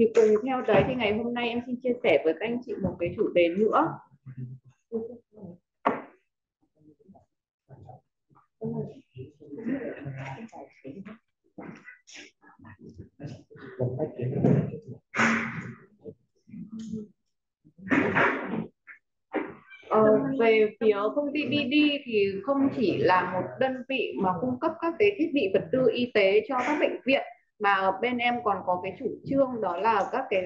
thì cùng theo đấy thì ngày hôm nay em xin chia sẻ với các anh chị một cái chủ đề nữa. Ờ, về phía công ty BD thì không chỉ là một đơn vị mà cung cấp các cái thiết bị vật tư y tế cho các bệnh viện mà bên em còn có cái chủ trương đó là các cái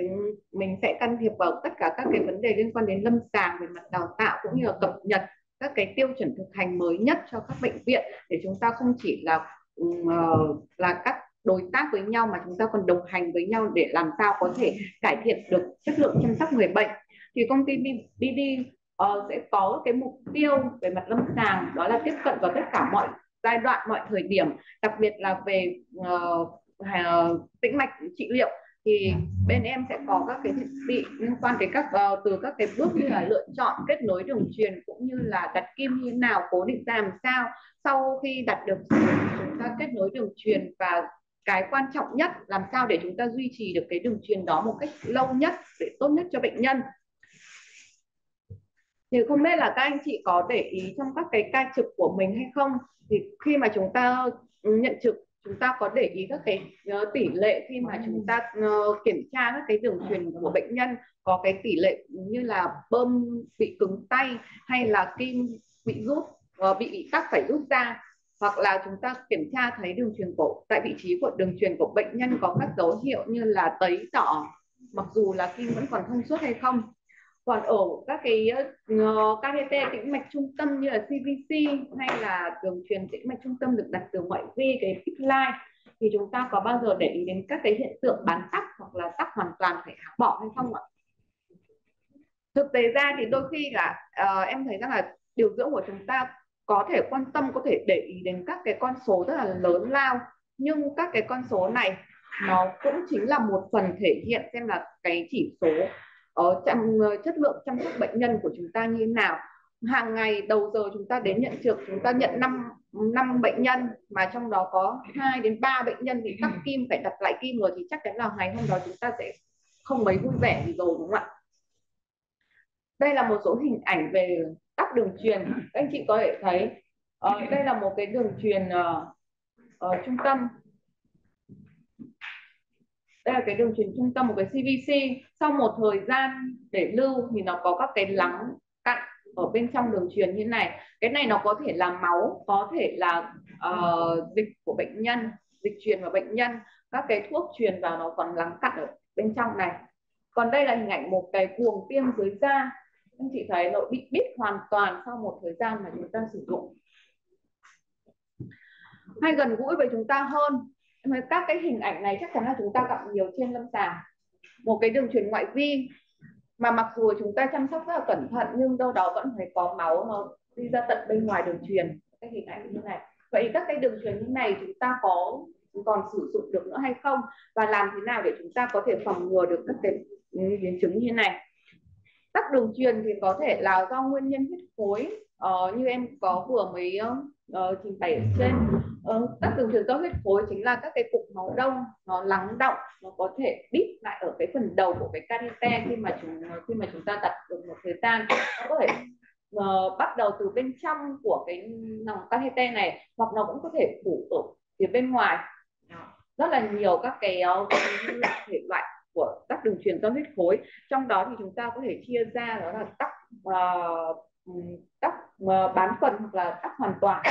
mình sẽ can thiệp vào tất cả các cái vấn đề liên quan đến lâm sàng về mặt đào tạo cũng như là cập nhật các cái tiêu chuẩn thực hành mới nhất cho các bệnh viện để chúng ta không chỉ là ừ, ờ, là các đối tác với nhau mà chúng ta còn đồng hành với nhau để làm sao có thể cải thiện được chất lượng chăm sóc người bệnh. Thì công ty BD uh, ờ, sẽ có cái mục tiêu về mặt lâm sàng đó là tiếp cận vào tất cả mọi giai đoạn mọi thời điểm đặc biệt là về uh, uh, tĩnh mạch trị liệu thì bên em sẽ có các cái thiết bị liên quan tới các uh, từ các cái bước như là lựa chọn kết nối đường truyền cũng như là đặt kim như thế nào cố định ra làm sao. Sau khi đặt được chúng ta kết nối đường truyền và cái quan trọng nhất làm sao để chúng ta duy trì được cái đường truyền đó một cách lâu nhất để tốt nhất cho bệnh nhân. Thì không biết là các anh chị có để ý trong các cái ca trực của mình hay không? Thì khi mà chúng ta nhận trực chúng ta có để ý các cái uh, tỷ lệ khi mà chúng ta uh, kiểm tra các cái đường truyền của bệnh nhân có cái tỷ lệ như là bơm bị cứng tay hay là kim bị rút uh, bị bị tắc phải rút ra. Hoặc là chúng ta kiểm tra thấy đường truyền cổ tại vị trí của đường truyền của bệnh nhân có các dấu hiệu như là tấy đỏ mặc dù là kim vẫn còn thông suốt hay không còn ở các cái ờ, uh, catheter tĩnh mạch trung tâm như là CVC hay là đường truyền tĩnh mạch trung tâm được đặt từ ngoại vi cái pipeline thì chúng ta có bao giờ để ý đến các cái hiện tượng bán tắc hoặc là tắc hoàn toàn phải hạ bỏ hay không ạ? Thực tế ra thì đôi khi là uh, em thấy rằng là điều dưỡng của chúng ta có thể quan tâm có thể để ý đến các cái con số rất là lớn lao nhưng các cái con số này nó cũng chính là một phần thể hiện xem là cái chỉ số ở chăm chất lượng chăm sóc bệnh nhân của chúng ta như thế nào? Hàng ngày đầu giờ chúng ta đến nhận trực chúng ta nhận năm năm bệnh nhân mà trong đó có 2 đến 3 bệnh nhân thì tắc kim phải đặt lại kim rồi thì chắc chắn là ngày hôm đó chúng ta sẽ không mấy vui vẻ gì rồi đúng không ạ? Đây là một số hình ảnh về tắc đường truyền. Các anh chị có thể thấy uh, đây là một cái đường truyền uh, uh, trung tâm đây là cái đường truyền trung tâm một cái CVC sau một thời gian để lưu thì nó có các cái lắng cặn ở bên trong đường truyền như thế này. Cái này nó có thể là máu có thể là uh, dịch của bệnh nhân dịch truyền vào bệnh nhân. Các cái thuốc truyền vào nó còn lắng cặn ở bên trong này. Còn đây là hình ảnh một cái cuồng tiêm dưới da. Anh chị thấy nó bị bít hoàn toàn sau một thời gian mà chúng ta sử dụng. Hay gần gũi với chúng ta hơn các cái hình ảnh này chắc chắn là chúng ta gặp nhiều trên lâm sàng. Một cái đường truyền ngoại vi mà mặc dù chúng ta chăm sóc rất là cẩn thận, nhưng đâu đó vẫn phải có máu nó đi ra tận bên ngoài đường truyền. Cái hình ảnh như này. Vậy các cái đường truyền như này chúng ta có còn sử dụng được nữa hay không? Và làm thế nào để chúng ta có thể phòng ngừa được các cái biến chứng như thế này? Tắc đường truyền thì có thể là do nguyên nhân huyết khối uh, như em có vừa mới uh, trình bày ở trên ờ, uh, tắc đường truyền do huyết khối chính là các cái cục máu đông nó lắng động nó có thể bít lại ở cái phần đầu của cái catheter khi mà chúng khi mà chúng ta đặt được một thời gian. Nó có thể uh, bắt đầu từ bên trong của cái nòng catheter này hoặc nó cũng có thể phủ ở phía bên ngoài. Rất là nhiều các cái, uh, thể loại của tắc đường truyền do huyết khối. Trong đó thì chúng ta có thể chia ra đó là tắc uh, Ừ, tắc ờ, bán phần hoặc là tắc hoàn toàn.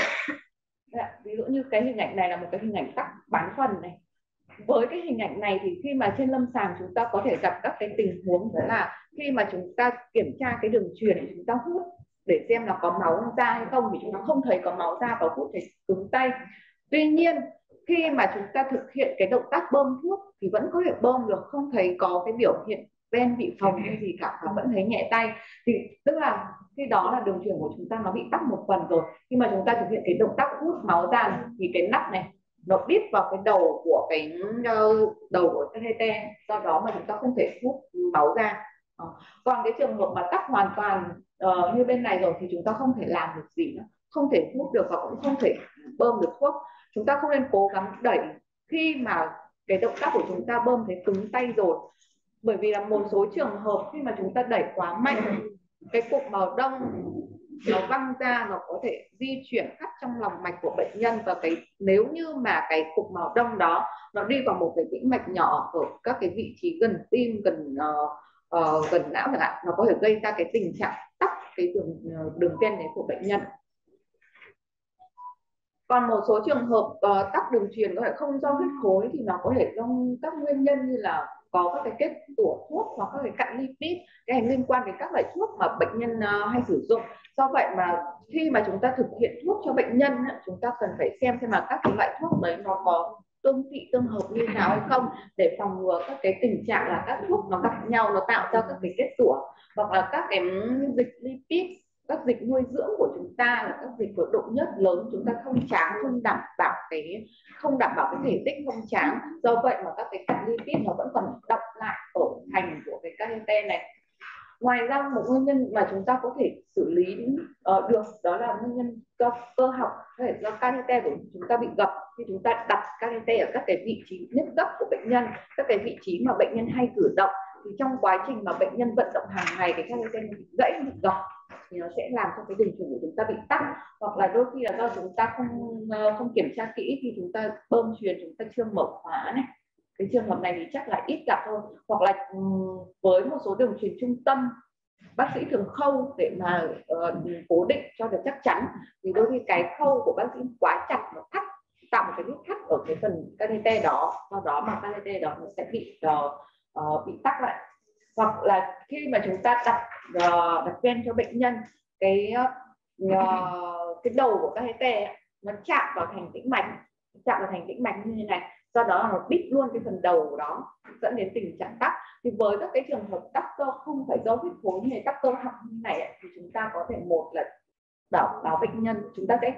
Ví dụ như cái hình ảnh này là một cái hình ảnh tắc bán phần này. Với cái hình ảnh này thì khi mà trên lâm sàng chúng ta có thể gặp các cái tình huống, đó là khi mà chúng ta kiểm tra cái đường truyền chúng ta hút để xem là có máu ra hay không thì chúng ta không thấy có máu ra và hút thì cứng tay. Tuy nhiên, khi mà chúng ta thực hiện cái động tác bơm thuốc thì vẫn có thể bơm được, không thấy có cái biểu hiện ven bị phồng hay gì cả và vẫn thấy nhẹ tay. Thì tức là khi đó là đường truyền của chúng ta nó bị tắc một phần rồi. Khi mà chúng ta thực hiện cái động tác hút máu ra thì cái nắp này nó bít vào cái đầu của cái ờ, đầu của catheter do đó mà chúng ta không thể hút máu ra. Ờ, còn cái trường hợp mà tắc hoàn toàn uh, như bên này rồi thì chúng ta không thể làm được gì nữa. Không thể hút được và cũng không thể bơm được thuốc. Chúng ta không nên cố gắng đẩy. Khi mà cái động tác của chúng ta bơm thấy cứng tay rồi bởi vì là một số trường hợp khi mà chúng ta đẩy quá mạnh cái cục màu đông nó văng ra nó có thể di chuyển khắp trong lòng mạch của bệnh nhân và cái nếu như mà cái cục màu đông đó nó đi vào một cái tĩnh mạch nhỏ ở các cái vị trí gần tim gần uh, uh, gần não chẳng hạn nó có thể gây ra cái tình trạng tắc cái đường ờ, đường ven đấy của bệnh nhân. Còn một số trường hợp uh, tắc đường truyền có thể không do huyết khối thì nó có thể do các nguyên nhân như là có các cái kết tủa thuốc hoặc các cái cặn lipid, cái hành liên quan đến các loại thuốc mà bệnh nhân ờ, hay sử dụng. Do vậy mà khi mà chúng ta thực hiện thuốc cho bệnh nhân chúng ta cần phải xem xem là các cái loại thuốc đấy nó có tương thị, tương hợp như nào hay không để phòng ngừa các cái tình trạng là các thuốc nó gặp nhau, nó tạo ra các cái kết tủa hoặc là các cái ừ, dịch lipid các dịch nuôi dưỡng của chúng ta là các dịch có độ nhất lớn chúng ta không tráng không đảm bảo cái không đảm bảo cái thể tích không tráng. Do vậy mà các cái cặn lipid nó vẫn còn đọng lại ở thành của cái catheter này. Ngoài ra một nguyên nhân mà chúng ta có thể xử lý uh, được đó là nguyên nhân cơ, cơ học có thể do catheter của chúng ta bị gập. Khi chúng ta đặt catheter ở các cái vị trí nhất gấp của bệnh nhân các cái vị trí mà bệnh nhân hay cử động thì trong quá trình mà bệnh nhân vận động hàng ngày cái catheter bị gãy bị gập thì nó sẽ làm cho cái đường truyền của chúng ta bị tắc hoặc là đôi khi là do chúng ta không ờ, không kiểm tra kỹ thì chúng ta bơm truyền chúng ta chưa mở khóa này. Cái trường hợp này thì chắc là ít gặp thôi. Hoặc là với một số đường truyền trung tâm bác sĩ thường khâu để mà uh, cố định cho được chắc chắn. Thì đôi khi cái khâu của bác sĩ quá chặt nó thắt tạo một cái nút thắt ở cái phần catheter đó sau đó mà catheter đó nó sẽ bị uh, bị tắc lại hoặc là khi mà chúng ta đặt uh, đặt ven cho bệnh nhân cái uh, cái đầu của cái hệ tê nó chạm vào thành tĩnh mạch chạm vào thành tĩnh mạch như thế này. Do đó là nó bít luôn cái phần đầu của đó dẫn đến tình trạng tắc. Thì với các cái trường hợp tắc cơ không phải do huyết khối như tắc cơ học như này thì chúng ta có thể một là bảo báo bệnh nhân. Chúng ta sẽ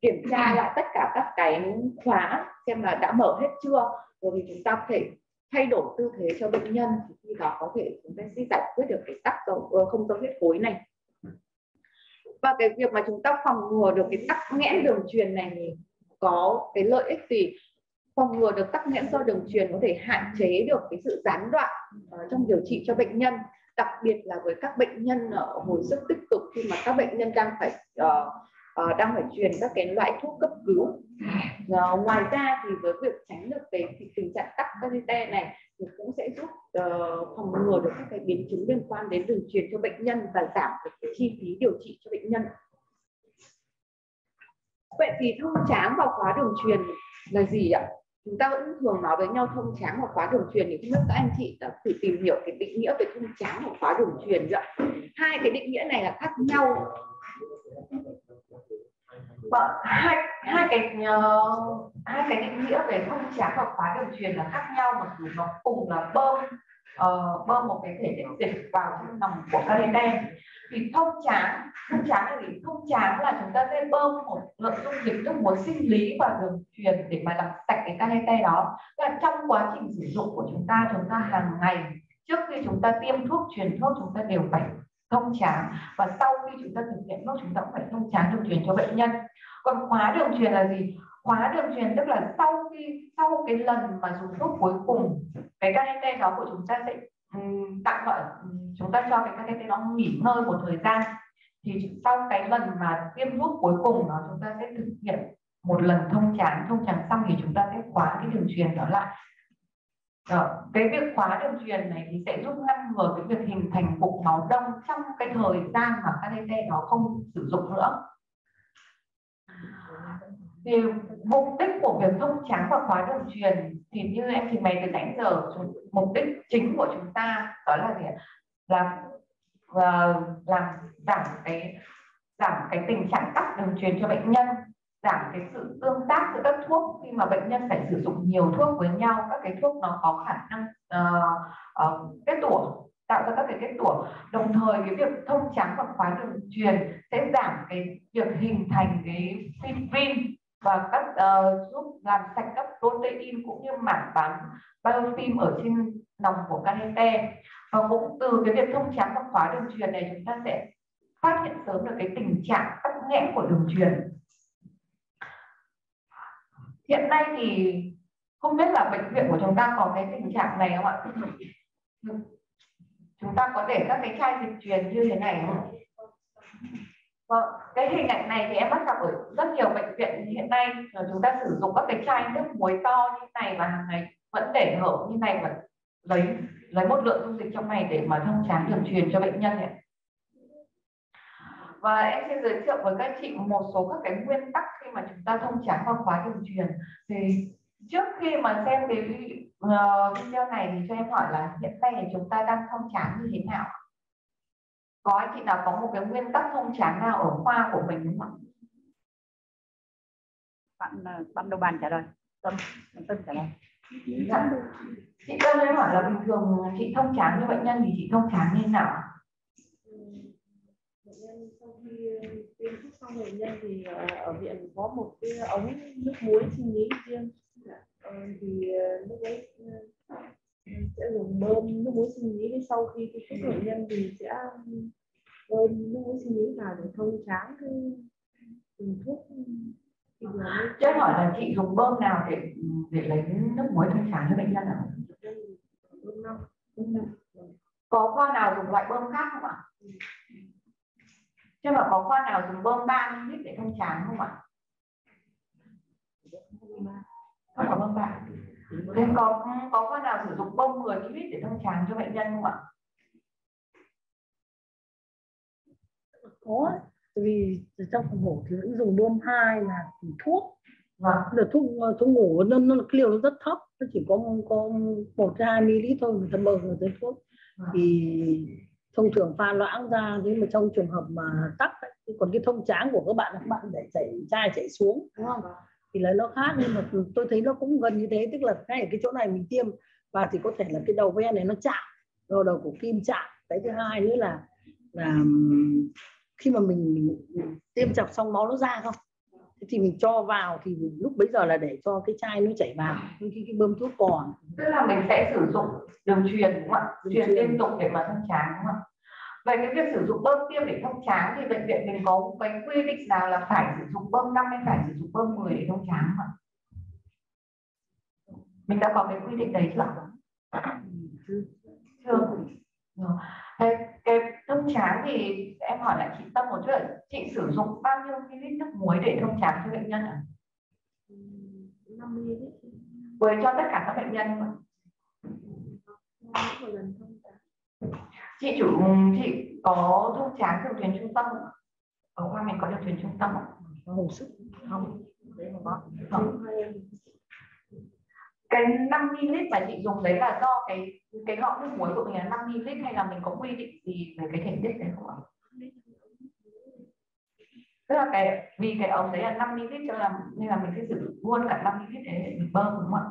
kiểm tra lại tất cả các cái khóa xem là đã mở hết chưa rồi thì chúng ta có thể thay đổi tư thế cho bệnh nhân thì khi đó có thể chúng ta sẽ giải quyết được cái tắc cầu ờ, không do huyết khối này. Và cái việc mà chúng ta phòng ngừa được cái tắc nghẽn đường truyền này thì có cái lợi ích gì? Phòng ngừa được tắc nghẽn do đường truyền có thể hạn chế được cái sự gián đoạn uh, trong điều trị cho bệnh nhân đặc biệt là với các bệnh nhân ở hồi sức tích cực khi mà các bệnh nhân đang phải uh, uh, đang phải truyền các cái loại thuốc cấp cứu. Uh, ngoài ra thì với việc tránh được cái tình trạng tắc này thì cũng sẽ giúp uh, phòng ngừa được các cái biến chứng liên quan đến đường truyền cho bệnh nhân và giảm được cái chi phí điều trị cho bệnh nhân. Vậy thì thông tráng và khóa đường truyền là gì ạ? Chúng ta vẫn thường nói với nhau thông tráng và khóa đường truyền thì không biết các anh chị đã thử tìm hiểu cái định nghĩa về thông tráng và khóa đường truyền ạ? Hai cái định nghĩa này là khác nhau vâng hai hai cái uh, hai cái định nghĩa về thông tráng và khóa đường truyền là khác nhau mặc dù nó cùng là bơm uh, bơm một cái thể tích dịch vào trong lòng của catheter thì thông tráng thông tráng là gì thông tráng là chúng ta sẽ bơm một lượng dung dịch nước muối sinh lý vào đường truyền để mà làm sạch cái catheter đó. Là trong quá trình sử dụng của chúng ta chúng ta hàng ngày trước khi chúng ta tiêm thuốc truyền thuốc chúng ta đều phải thông tráng. Và sau khi chúng ta thực hiện nó chúng ta cũng phải thông tráng đường truyền cho bệnh nhân. Còn khóa đường truyền là gì? Khóa đường truyền tức là sau khi sau cái lần mà dùng thuốc cuối cùng cái catheter đó của chúng ta sẽ um, tạm gọi ừ, chúng ta cho cái catheter nó nghỉ ngơi một thời gian. Thì sau cái lần mà tiêm thuốc cuối cùng đó chúng ta sẽ thực hiện một lần thông tráng. Thông tráng xong thì chúng ta sẽ khóa cái đường truyền đó lại. Rồi, cái việc khóa đường truyền này thì sẽ giúp ngăn ngừa cái việc hình thành cục máu đông trong cái thời gian mà catheter nó không sử dụng nữa. Thì mục đích của việc thông tráng và khóa đường truyền thì như em trình bày từ nãy giờ mục đích chính của chúng ta đó là gì là uh, làm giảm cái giảm cái tình trạng tắc đường truyền cho bệnh nhân giảm cái sự tương tác giữa các thuốc. Khi mà bệnh nhân phải sử dụng nhiều thuốc với nhau các cái thuốc nó có khả năng uh, uh, kết tủa tạo ra các cái kết tủa. Đồng thời cái việc thông trắng và khóa đường truyền sẽ giảm cái việc hình thành cái fibrin và các uh, giúp làm sạch các protein cũng như mảng bám biofilm ở trên nòng của catheter và cũng từ cái việc thông trắng và khóa đường truyền này chúng ta sẽ phát hiện sớm được cái tình trạng tắc nghẽn của đường truyền hiện nay thì không biết là bệnh viện của chúng ta có cái tình trạng này không ạ? Chúng ta có để các cái chai dịch truyền như thế này không Vâng, cái hình ảnh này thì em bắt gặp ở rất nhiều bệnh viện hiện nay. Là chúng ta sử dụng các cái chai nước muối to như này và hàng ngày vẫn để hở như này và lấy lấy một lượng dung dịch trong này để mà thông tráng đường truyền cho bệnh nhân ấy. Và em sẽ giới thiệu với các chị một số các cái nguyên tắc khi mà chúng ta thông tráng qua khóa đường truyền. Thì trước khi mà xem cái uh, video này thì cho em hỏi là hiện nay thì chúng ta đang thông tráng như thế nào? có anh chị nào có một cái nguyên tắc thông tráng nào ở khoa của mình không ạ bạn ờ, bạn đầu bàn trả lời tâm tâm trả lời dạ. chị tâm em hỏi là bình thường chị thông tráng như bệnh nhân thì chị thông tráng như thế nào bệnh nhân sau khi tiêm thuốc xong bệnh nhân thì ờ, ở viện có một cái ống nước muối sinh lý riêng ờ, thì lúc ấy sẽ dùng bơm nước muối sinh lý sau khi cái thuốc bệnh nhân thì sẽ bơm nước muối sinh lý vào để thông tráng cái dùng thuốc Chứ hỏi là chị dùng bơm nào để để lấy nước muối thông tráng cho bệnh nhân ạ? Bơm năm. Có khoa nào dùng loại bơm khác không ạ? Chứ mà có khoa nào dùng bơm 3 ml để thông tráng không ạ? Không có bơm 3. Thế có có khoa nào sử dụng bơm 10 ml để thông tráng cho bệnh nhân không ạ? có vì trong phòng ngủ thì vẫn dùng bơm hai là thuốc vâng. là thuốc thuốc ngủ nó, nó liều nó rất thấp nó chỉ có có một hai ml thôi người ta bơm vào dưới thuốc vâng. thì thông thường pha loãng ra nhưng mà trong trường hợp mà tắc ấy, còn cái thông tráng của các bạn là các bạn để chảy chai chảy xuống đúng không? Thì lấy nó khác nhưng mà tôi thấy nó cũng gần như thế tức là ngay ở cái chỗ này mình tiêm và thì có thể là cái đầu ven này nó chạm đầu đầu của kim chạm. Cái thứ hai nữa là là khi mà mình, mình tiêm chọc xong máu nó ra không? Thế thì mình cho vào thì lúc bấy giờ là để cho cái chai nó chảy vào khi cái, cái bơm thuốc còn. Tức là mình sẽ sử dụng đường truyền đúng không ạ? Truyền. liên tục để mà thông tráng đúng không ạ về cái việc sử dụng bơm tiêm để thông tráng thì bệnh viện mình có cái quy định nào là phải sử dụng bơm 5 hay phải sử dụng bơm 10 để thông tráng không ạ mình đã có cái quy định đấy chưa chưa chưa cái, cái thông tráng thì em hỏi lại chị Tâm một chút chị sử dụng bao nhiêu ml nước muối để thông tráng cho bệnh nhân ạ? À? 5 ml. Với cho tất cả các bệnh nhân không Chị chủ chị có thông tráng đường truyền trung tâm không? Ở khoa mình có đường truyền trung tâm không? Hồi sức. Không cái 5 ml mà chị dùng đấy là do cái cái lọ nước muối của mình là 5 ml hay là mình có quy định gì về cái thể tích đấy không ạ? Tức là cái vì cái ống đấy là 5 ml cho là nên là mình sẽ sử dụng luôn cả 5 ml để mình bơm đúng không ạ?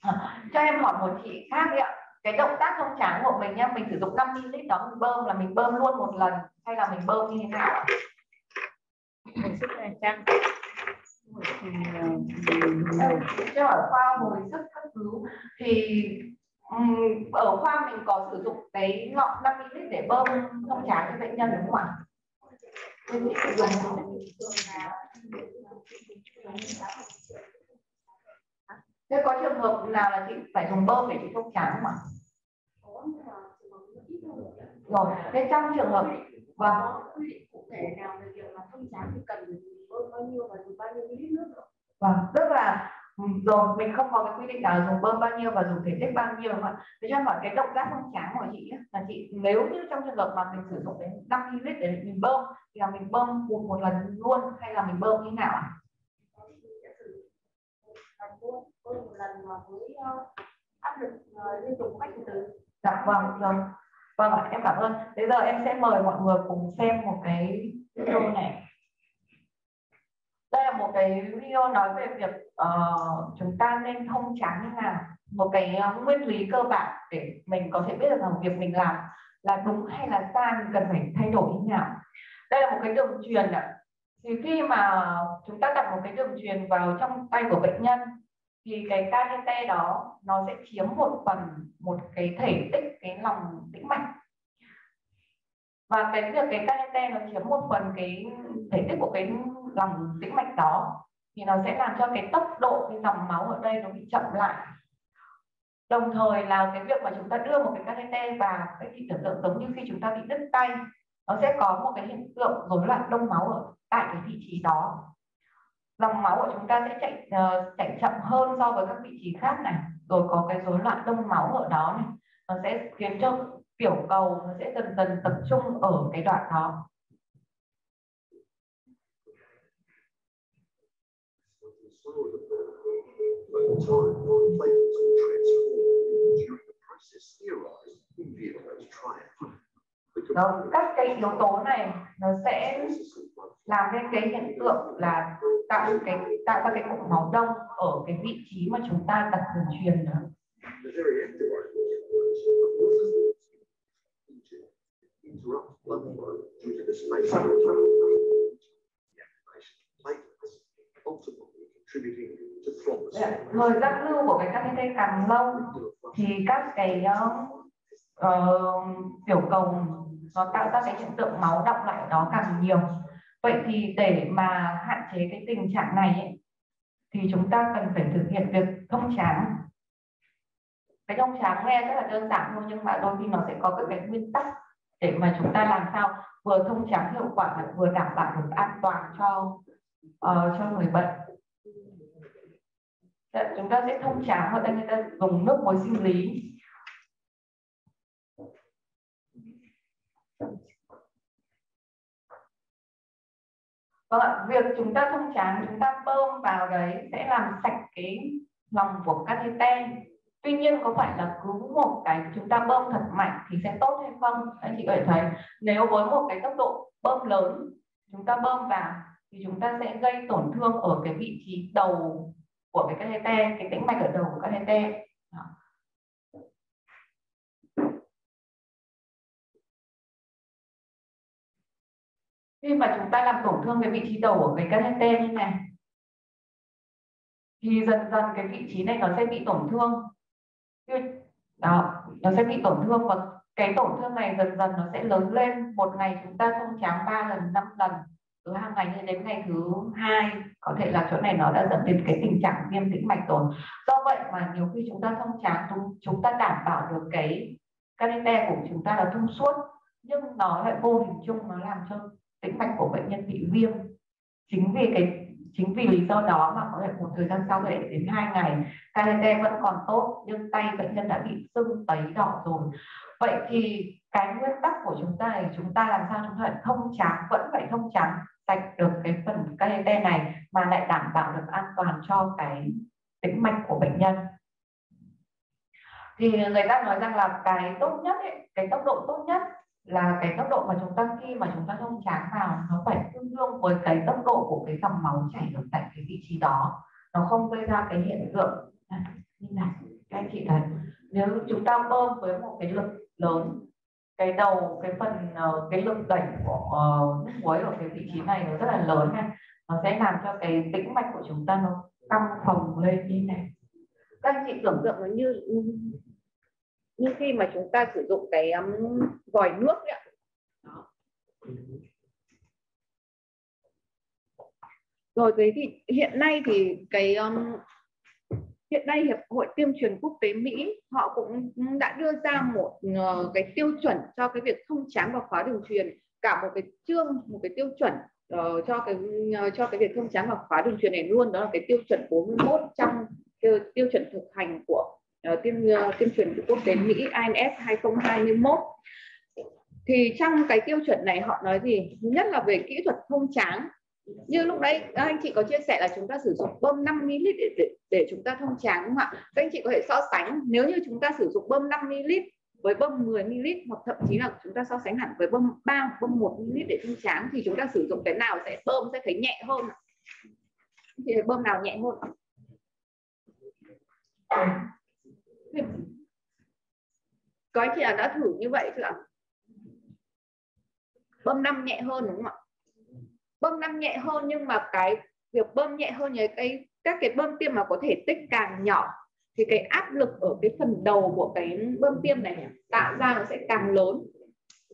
À, cho em hỏi một chị khác đi ạ. Cái động tác trong tráng của mình nhá, mình sử dụng 5 ml đó mình bơm là mình bơm luôn một lần hay là mình bơm như thế nào? Mình sức trang cho ở khoa hồi sức cấp cứu thì um, ở khoa mình có sử dụng cái lọ 5 ml để bơm thông tráng cho bệnh nhân đúng không ạ? Thế có trường hợp nào là chị phải dùng bơm để chị thông tráng không ạ? Rồi, thế trong trường hợp vâng quy định cụ thể nào về việc là thông tráng thì cần bơm bao nhiêu và dùng bao nhiêu lít nước rồi vâng tức là ừ, rồi mình không có cái quy định nào dùng bơm bao nhiêu và dùng thể tích bao nhiêu mà thế cho hỏi cái động tác thông tráng của chị là chị nếu như trong trường hợp mà mình sử dụng đến 5 ml để mình bơm thì là mình bơm một một lần luôn hay là mình bơm như nào ạ? Tôi một lần mà với ờ, áp lực ờ, liên tục cách từ dạ vâng rồi vâng ạ em cảm ơn. Bây giờ em sẽ mời mọi người cùng xem một cái video này. Đây là một cái video nói về việc uh, chúng ta nên thông tráng như nào. Một cái uh, nguyên lý cơ bản để mình có thể biết được rằng việc mình làm là đúng hay là sai mình cần phải thay đổi như nào. Đây là một cái đường truyền ạ. Thì khi mà chúng ta đặt một cái đường truyền vào trong tay của bệnh nhân thì cái catheter đó, nó sẽ chiếm một phần, một cái thể tích, cái lòng tĩnh mạch. Và cái việc cái catheter nó chiếm một phần cái thể tích của cái lòng tĩnh mạch đó, thì nó sẽ làm cho cái tốc độ, cái dòng máu ở đây nó bị chậm lại. Đồng thời là cái việc mà chúng ta đưa một cái catheter vào, cái thị tưởng tượng giống như khi chúng ta bị đứt tay, nó sẽ có một cái hiện tượng rối loạn đông máu ở tại cái vị trí đó dòng máu của chúng ta sẽ chạy uh, chạy chậm hơn so với các vị trí khác này rồi có cái rối loạn đông máu ở đó này nó sẽ khiến cho tiểu cầu nó sẽ dần dần tập trung ở cái đoạn đó nó các cái yếu tố này nó sẽ làm nên cái hiện tượng là tạo cái tạo ra cái cục máu đông ở cái vị trí mà chúng ta đặt đường truyền đó. thời gian lưu của cái catheter càng lâu thì các cái uh, tiểu cầu nó tạo ra cái hiện tượng máu động lại đó càng nhiều. Vậy thì để mà hạn chế cái tình trạng này ấy, thì chúng ta cần phải thực hiện việc thông tráng. Cái thông tráng nghe rất là đơn giản thôi nhưng mà đôi khi nó sẽ có các cái nguyên tắc để mà chúng ta làm sao vừa thông tráng hiệu quả và vừa đảm bảo được an toàn cho uh, cho người bệnh. Dạ, chúng ta sẽ thông tráng hoặc là người ta dùng nước muối sinh lý. Vâng ạ, việc chúng ta thông tráng, chúng ta bơm vào đấy sẽ làm sạch cái lòng của catheter. Tuy nhiên có phải là cứ một cái chúng ta bơm thật mạnh thì sẽ tốt hay không? Anh chị có thể thấy nếu với một cái tốc độ bơm lớn chúng ta bơm vào thì chúng ta sẽ gây tổn thương ở cái vị trí đầu của cái catheter, cái tĩnh mạch ở đầu của catheter. Đó khi mà chúng ta làm tổn thương cái vị trí đầu của cái catheter như này thì dần dần cái vị trí này nó sẽ bị tổn thương. Đó nó sẽ bị tổn thương và cái tổn thương này dần dần nó sẽ lớn lên. Một ngày chúng ta thông tráng ba lần năm lần cứ hàng ngày như đến ngày thứ hai. Có thể là chỗ này nó đã dẫn đến cái tình trạng viêm tĩnh mạch tổn. do vậy mà nhiều khi chúng ta thông tráng chúng, chúng ta đảm bảo được cái catheter của chúng ta là thông suốt nhưng nó lại vô hình chung nó làm cho tĩnh mạch của bệnh nhân bị viêm. Chính vì cái chính vì lý do đó mà có thể một thời gian sau thể đến hai ngày catheter vẫn còn tốt nhưng tay bệnh nhân đã bị sưng tấy đỏ rồi. Vậy thì cái nguyên tắc của chúng ta là chúng ta làm sao chúng ta thông trắng vẫn phải thông trắng sạch được cái phần catheter này mà lại đảm bảo được an toàn cho cái tĩnh mạch của bệnh nhân? Thì người ta nói rằng là cái tốt nhất ấy, cái tốc độ tốt nhất là cái tốc độ mà chúng ta khi mà chúng ta thông tráng vào nó phải tương đương với cái tốc độ của cái dòng máu chảy được tại cái vị trí đó. Nó không gây ra cái hiện tượng. À, như này các anh chị thấy. Nếu chúng ta bơm với một cái lực lớn cái đầu cái phần ờ, cái lực đẩy của uh, nước muối ở cái vị trí này nó rất là lớn này nó sẽ làm cho cái tĩnh mạch của chúng ta nó căng phồng lên như này. Các anh chị tưởng tượng nó như như khi mà chúng ta sử dụng cái um, vòi nước ấy. Đó. rồi thế thì hiện nay thì cái um, hiện nay hiệp hội tiêm truyền quốc tế Mỹ họ cũng đã đưa ra một uh, cái tiêu chuẩn cho cái việc thông tráng và khóa đường truyền cả một cái chương một cái tiêu chuẩn uh, cho cái uh, cho cái việc thông tráng và khóa đường truyền này luôn đó là cái tiêu chuẩn 41 trong tiêu, tiêu chuẩn thực hành của uh, tiêm uh, tiêm truyền quốc tế Mỹ INS 2021 thì trong cái tiêu chuẩn này họ nói gì? Nhất là về kỹ thuật thông tráng. Như lúc đấy ờ, anh chị có chia sẻ là chúng ta sử dụng bơm 5 ml để, để, để chúng ta thông tráng đúng không ạ? Các anh chị có thể so sánh nếu như chúng ta sử dụng bơm 5 ml với bơm 10 ml hoặc thậm chí là chúng ta so sánh hẳn với bơm 3 bơm 1 ml để thông tráng thì chúng ta sử dụng cái nào sẽ bơm sẽ thấy nhẹ hơn thì bơm nào nhẹ hơn có chị là đã thử như vậy chưa ạ? Bơm năm nhẹ hơn đúng không ạ? Bơm năm nhẹ hơn nhưng mà cái việc bơm nhẹ hơn như cái, các cái bơm tiêm mà có thể tích càng nhỏ thì cái áp lực ở cái phần đầu của cái bơm tiêm này tạo ra nó sẽ càng lớn.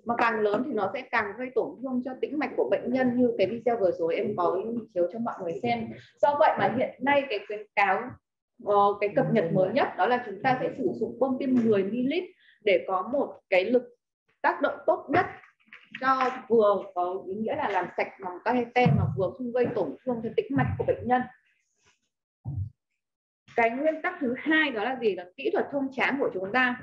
Mà càng lớn thì nó sẽ càng gây tổn thương cho tĩnh mạch của bệnh nhân như cái video vừa rồi em có chiếu cho mọi người xem. Do vậy mà hiện nay cái khuyến cáo uh, cái cập nhật mới nhất đó là chúng ta sẽ sử dụng bơm tiêm 10 ml để có một cái lực tác động tốt nhất cho vừa có ý nghĩa là làm sạch lòng catheter mà vừa không gây tổn thương cho tĩnh mạch của bệnh nhân. Cái nguyên tắc thứ hai đó là gì? Là kỹ thuật thông chán của chúng ta.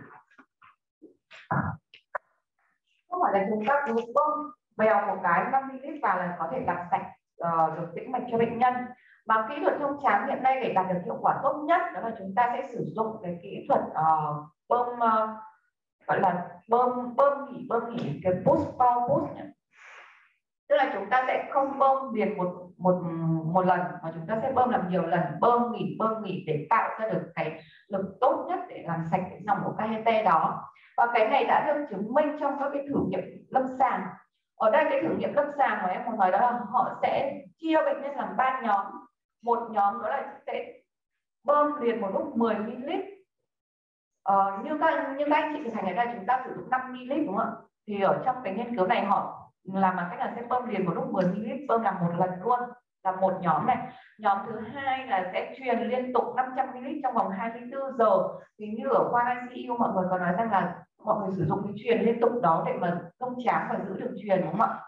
Không phải là chúng ta cứ bơm bèo một cái 5 ml vào là có thể làm sạch uh, được tĩnh mạch cho bệnh nhân mà kỹ thuật thông tráng hiện nay để đạt được hiệu quả tốt nhất đó là chúng ta sẽ sử dụng cái kỹ thuật uh, bơm uh, gọi là bơm bơm nghỉ bơm nghỉ cái push power push nhỉ? tức là chúng ta sẽ không bơm liền một một một lần mà chúng ta sẽ bơm làm nhiều lần bơm nghỉ bơm nghỉ để tạo ra được cái lực tốt nhất để làm sạch cái dòng của KHT đó. Và cái này đã được chứng minh trong các cái thử nghiệm lâm sàng. Ở đây cái thử nghiệm lâm sàng mà em muốn nói đó là họ sẽ chia bệnh nhân làm ba nhóm một nhóm đó là sẽ bơm liền một lúc 10 ml ờ, như các như các anh chị thực hành ở đây chúng ta sử dụng 5 ml đúng không ạ? Thì ở trong cái nghiên cứu này họ làm bằng cách là sẽ bơm liền một lúc 10 ml bơm làm một lần luôn là một nhóm này. Nhóm thứ hai là sẽ truyền liên tục 500 ml trong vòng 24 giờ. Thì như ở khoa ICU mọi người có nói rằng là mọi người sử dụng cái truyền liên tục đó để mà thông chám và giữ được truyền đúng không ạ?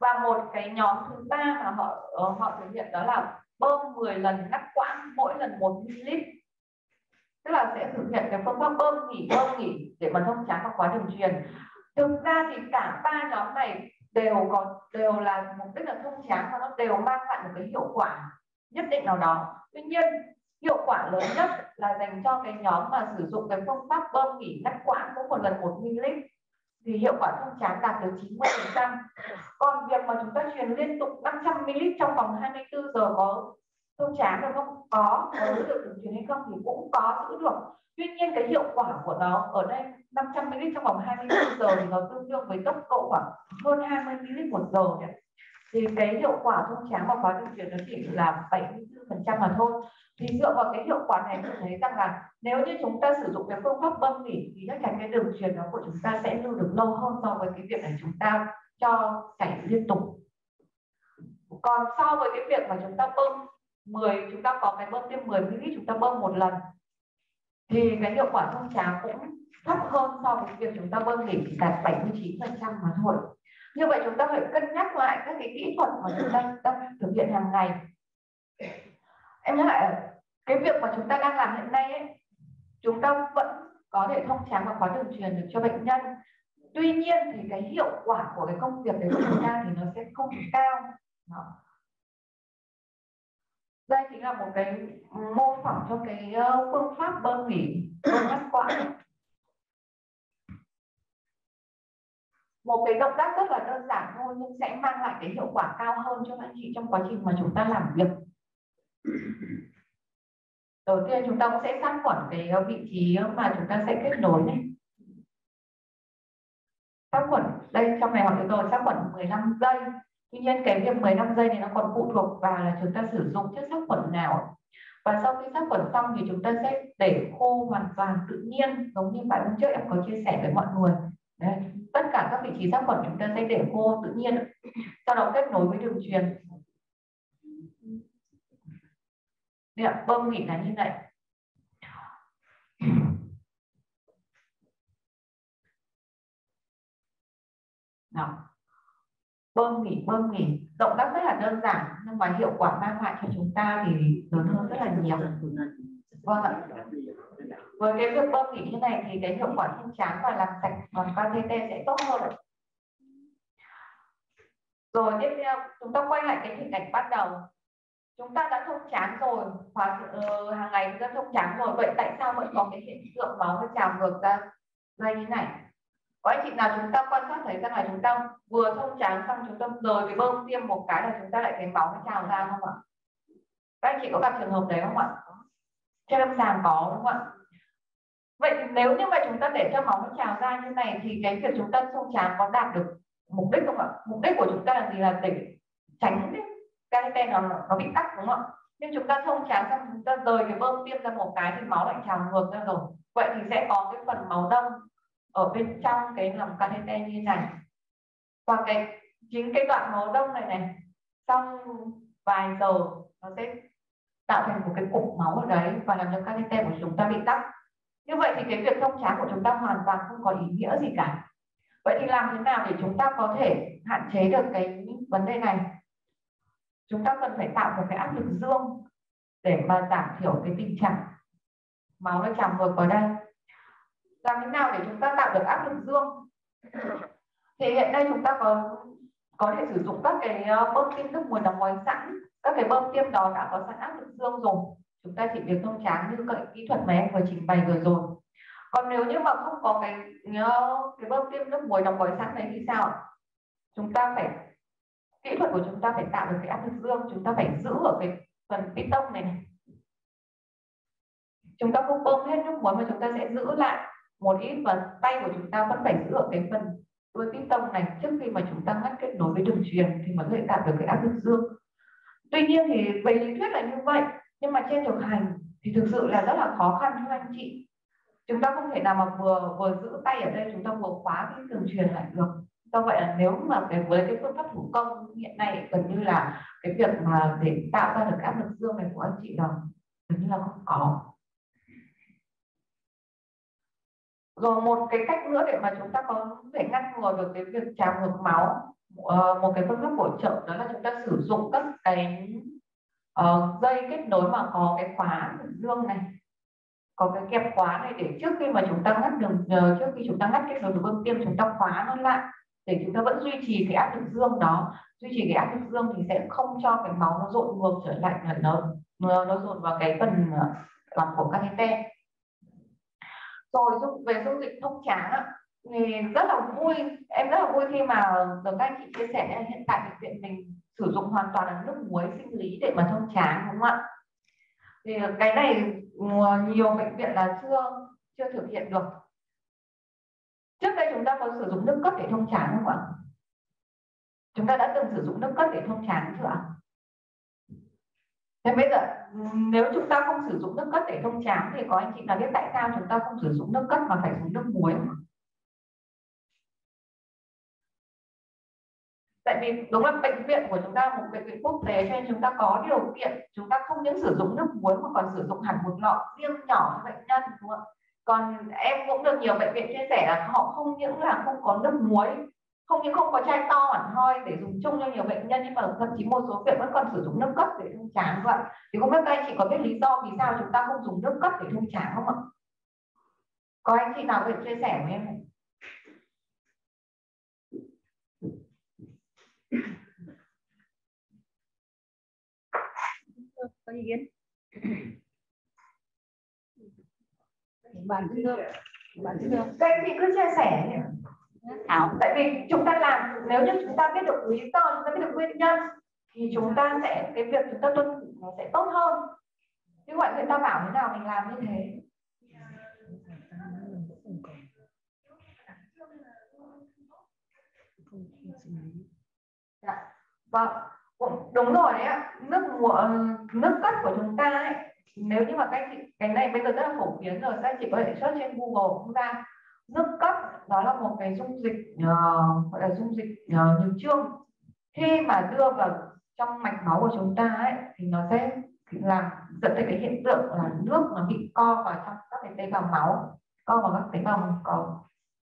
Và một cái nhóm thứ ba mà họ ờ, họ thực hiện đó là bơm 10 lần ngắt quãng, mỗi lần 1 ml tức là sẽ thực hiện cái phương pháp bơm nghỉ bơm nghỉ để mà thông tráng các quá đường truyền. Thực ra thì cả ba nhóm này đều có, đều là mục đích là thông tráng và nó đều mang lại một cái hiệu quả nhất định nào đó. Tuy nhiên, hiệu quả lớn nhất là dành cho cái nhóm mà sử dụng cái phương pháp bơm nghỉ ngắt quãng mỗi một lần một ml thì hiệu quả thông tráng đạt được 90 phần trăm. Còn việc mà chúng ta truyền liên tục 500 ml trong vòng 24 giờ có thông tráng được không? Có. Có giữ được đường truyền hay không thì cũng có giữ được. Tuy nhiên cái hiệu quả của nó ở đây 500 ml trong vòng 24 giờ thì nó tương đương với tốc độ khoảng hơn 20 ml một giờ nhỉ. Thì cái hiệu quả thông tráng và khóa đường truyền nó chỉ là 74 phần trăm mà thôi thì dựa vào cái hiệu quả này tôi thấy rằng là nếu như chúng ta sử dụng cái phương pháp bơm nghỉ thì chắc chắn cái đường truyền đó của chúng ta sẽ lưu được lâu hơn so với cái việc là chúng ta cho chảy liên tục. Còn so với cái việc mà chúng ta bơm 10 chúng ta có cái bơm tiêm 10 ml, chúng ta bơm một lần, thì cái hiệu quả thông chám cũng thấp hơn so với việc chúng ta bơm nghỉ chỉ đạt 79 phần trăm mà thôi. Như vậy chúng ta phải cân nhắc lại các cái kỹ thuật mà chúng ta đang thực hiện hàng ngày em nhắc lại cái việc mà chúng ta đang làm hiện nay ấy, chúng ta vẫn có thể thông tráng và có đường truyền được cho bệnh nhân. Tuy nhiên thì cái hiệu quả của cái công việc đấy của chúng ta thì nó sẽ không cao. Đó. đây chính là một cái mô phỏng cho cái ờ, phương pháp bơm nghỉ bơm ngắt quãng. Một cái động tác rất là đơn giản thôi nhưng sẽ mang lại cái hiệu quả cao hơn cho anh chị trong quá trình mà chúng ta làm việc đầu tiên chúng ta cũng sẽ sát khuẩn cái ờ, vị trí mà chúng ta sẽ kết nối này. Sát khuẩn, đây, trong này họ yêu cầu sát khuẩn 15 giây. Tuy nhiên cái việc 15 giây này nó còn phụ thuộc vào là chúng ta sử dụng chất sát khuẩn nào. Và sau khi sát khuẩn xong thì chúng ta sẽ để khô hoàn toàn tự nhiên, giống như bài hôm trước em có chia sẻ với mọi người. Đấy. tất cả các vị trí sát khuẩn chúng ta sẽ để khô tự nhiên, sau đó kết nối với đường truyền. Điện bơm nghỉ là như vậy. Đó. bơm nghỉ bơm nghỉ. Động tác rất là đơn giản, nhưng mà hiệu quả mang lại cho chúng ta thì lớn hơn rất là nhiều. Vâng ạ. Với cái việc bơm nghỉ như này thì cái hiệu quả thông chán và làm sạch bằng KTT sẽ tốt hơn rồi tiếp theo, chúng ta quay lại cái hình ảnh bắt đầu chúng ta đã thông chán rồi. Hoặc uh, ờ, hàng ngày chúng ta thông chán rồi. Vậy tại sao vẫn có cái hiện tượng máu nó trào ngược ra? Ra như này. Có anh chị nào chúng ta quan sát thấy rằng là chúng ta vừa thông chán xong chúng ta rời cái bơm tiêm một cái là chúng ta lại thấy máu nó trào ra không ạ? Các anh chị có gặp trường hợp đấy không ạ? Trên lâm sàng có đúng không ạ? Vậy thì nếu như mà chúng ta để cho máu nó trào ra như này thì cái việc chúng ta thông chán có đạt được mục đích không ạ? Mục đích của chúng ta là gì? Là để tránh cái nó nó bị tắc, đúng không ạ? Nhưng chúng ta thông chán xong, chúng ta rời cái bơm tiêm ra một cái thì máu lại trào ngược ra rồi. Vậy thì sẽ có cái phần máu đông ở bên trong cái lòng catheter như này. Và cái, chính cái đoạn máu đông này này trong vài giờ nó sẽ tạo thành một cái cục máu ở đấy và làm cho catheter của chúng ta bị tắc. Như vậy thì cái việc thông tráng của chúng ta hoàn toàn không có ý nghĩa gì cả. Vậy thì làm thế nào để chúng ta có thể hạn chế được cái vấn đề này? Chúng ta cần phải tạo một cái áp lực dương để mà giảm thiểu cái tình trạng máu nó trào ngược vào đây. Làm thế nào để chúng ta tạo được áp lực dương? Thì hiện nay chúng ta có có thể sử dụng các cái ờ, bơm tiêm nước muối đóng gói sẵn. Các cái bơm tiêm đó đã có sẵn áp lực dương rồi. Chúng ta chỉ việc thông tráng như cái kỹ thuật mà em vừa trình bày vừa rồi. Còn nếu như mà không có cái ờ, cái bơm tiêm nước muối đóng gói sẵn này thì sao? Chúng ta phải kỹ thuật của chúng ta phải tạo được cái áp lực dương chúng ta phải giữ ở cái phần piston này, này. Chúng ta không bơm hết nước muối mà chúng ta sẽ giữ lại một ít và tay của chúng ta vẫn phải giữ ở cái phần đuôi piston này. Trước khi mà chúng ta ngắt kết nối với đường truyền thì mới có thể tạo được cái áp lực dương. Tuy nhiên thì về lý thuyết là như vậy nhưng mà trên thực hành thì thực sự là rất là khó khăn cho anh chị. Chúng ta không thể nào mà vừa vừa giữ tay ở đây chúng ta vừa khóa cái đường truyền lại được do vậy là nếu mà cái với cái phương pháp thủ công hiện nay gần như là cái việc mà để tạo ra được áp lực dương này của anh chị là gần như là không có. Rồi một cái cách nữa để mà chúng ta có thể ngăn ngừa được cái việc trào ngược máu ờ, một cái phương pháp hỗ trợ đó là chúng ta sử dụng các cái uh, dây kết nối mà có cái khóa dương này có cái kẹp khóa này để trước khi mà chúng ta ngắt đường uh, trước khi chúng ta ngắt cái đường bơm tiêm chúng ta khóa nó lại để chúng ta vẫn duy trì cái áp lực dương đó. Duy trì cái áp lực dương thì sẽ không cho cái máu nó dội ngược trở lại nó nó, nó dồn vào cái phần ờ, lòng của catheter rồi về dung dịch thông tráng thì rất là vui em rất là vui khi mà được các anh chị chia sẻ là hiện tại bệnh viện mình sử dụng hoàn toàn là nước muối sinh lý để mà thông tráng đúng không ạ? Thì cái này ờ, nhiều bệnh viện là chưa chưa thực hiện được trước đây chúng ta có sử dụng nước cất để thông tráng không ạ? Chúng ta đã từng sử dụng nước cất để thông tráng chưa ạ? Thế bây giờ, nếu chúng ta không sử dụng nước cất để thông tráng thì có anh chị nào biết tại sao chúng ta không sử dụng nước cất mà phải dùng nước muối không? tại vì đúng là bệnh viện của chúng ta một bệnh viện quốc tế cho nên chúng ta có điều kiện, chúng ta không những sử dụng nước muối mà còn sử dụng hẳn một lọ riêng nhỏ cho bệnh nhân, đúng không còn em cũng được nhiều bệnh viện chia sẻ là họ không những là không có nước muối, không những không có chai to hẳn hoi để dùng chung cho nhiều bệnh nhân, nhưng mà thậm chí một số viện vẫn còn sử dụng nước cấp để thông tráng vậy thì không biết các anh chị có biết lý do vì sao chúng ta không dùng nước cấp để thông tráng không ạ? Có anh chị nào có thể chia sẻ với em này có ý kiến bạn thưa bạn thưa các anh chị cứ chia sẻ Thảo. Tại vì chúng ta làm nếu như chúng ta biết được lý do chúng ta biết được nguyên nhân thì chúng ta sẽ cái việc chúng ta tuân thủ nó sẽ tốt hơn. Chứ gọi người ta bảo thế nào mình làm như thế. Dạ. vâng. Đúng rồi đấy ạ. Nước mùa nước cất của chúng ta ấy nếu như mà các chị cái này bây giờ rất là phổ biến rồi các chị có thể search trên google chúng ta nước cất đó là một cái dung dịch uh, gọi là dung dịch ờ, uh, nhược trương. Khi mà đưa vào trong mạch máu của chúng ta ấy thì nó sẽ làm dẫn tới cái hiện tượng là nước nó bị co vào trong các cái tế bào máu co vào các tế bào hồng cầu.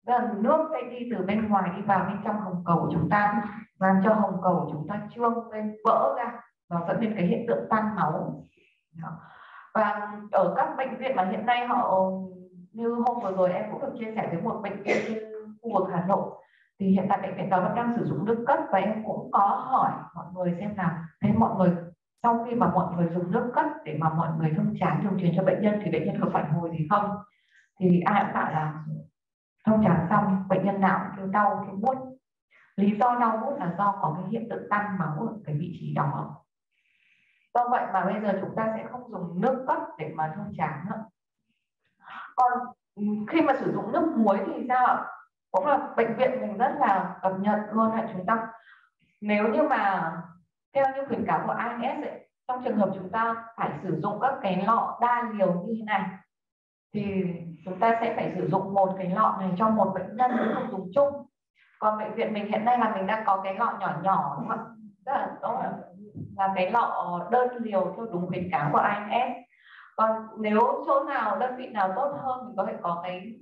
Là nước sẽ đi từ bên ngoài đi vào bên trong hồng cầu của chúng ta làm cho hồng cầu của chúng ta trương lên vỡ ra và dẫn đến cái hiện tượng tan máu và ở các bệnh viện mà hiện nay họ, như hôm vừa rồi em cũng được chia sẻ với một bệnh viện trên khu vực Hà Nội, thì hiện tại bệnh viện đó vẫn đang sử dụng nước cất. Và em cũng có hỏi mọi người xem là, thế mọi người, sau khi mà mọi người dùng nước cất để mà mọi người thông tráng đường truyền cho bệnh nhân thì bệnh nhân có phản hồi gì không? Thì ai cũng bảo là, thông tráng xong, bệnh nhân nào cũng kêu đau, kêu buốt. Lý do đau buốt là do có cái hiện tượng tăng máu ở cái vị trí đó do vậy mà bây giờ chúng ta sẽ không dùng nước cất để mà thông tráng nữa. Còn ừ, khi mà sử dụng nước muối thì sao ạ? Cũng là bệnh viện mình rất là cập nhật luôn là chúng ta? Nếu như mà theo như khuyến cáo của INS ấy, trong trường hợp chúng ta phải sử dụng các cái lọ đa liều như thế này thì chúng ta sẽ phải sử dụng một cái lọ này cho một bệnh nhân không dùng chung. Còn bệnh viện mình hiện nay là mình đang có cái lọ nhỏ nhỏ đúng không ạ? Rất là tốt. Là cái lọ đơn liều theo đúng khuyến cáo của IMS còn nếu chỗ nào, đơn vị nào tốt hơn thì có thể có cái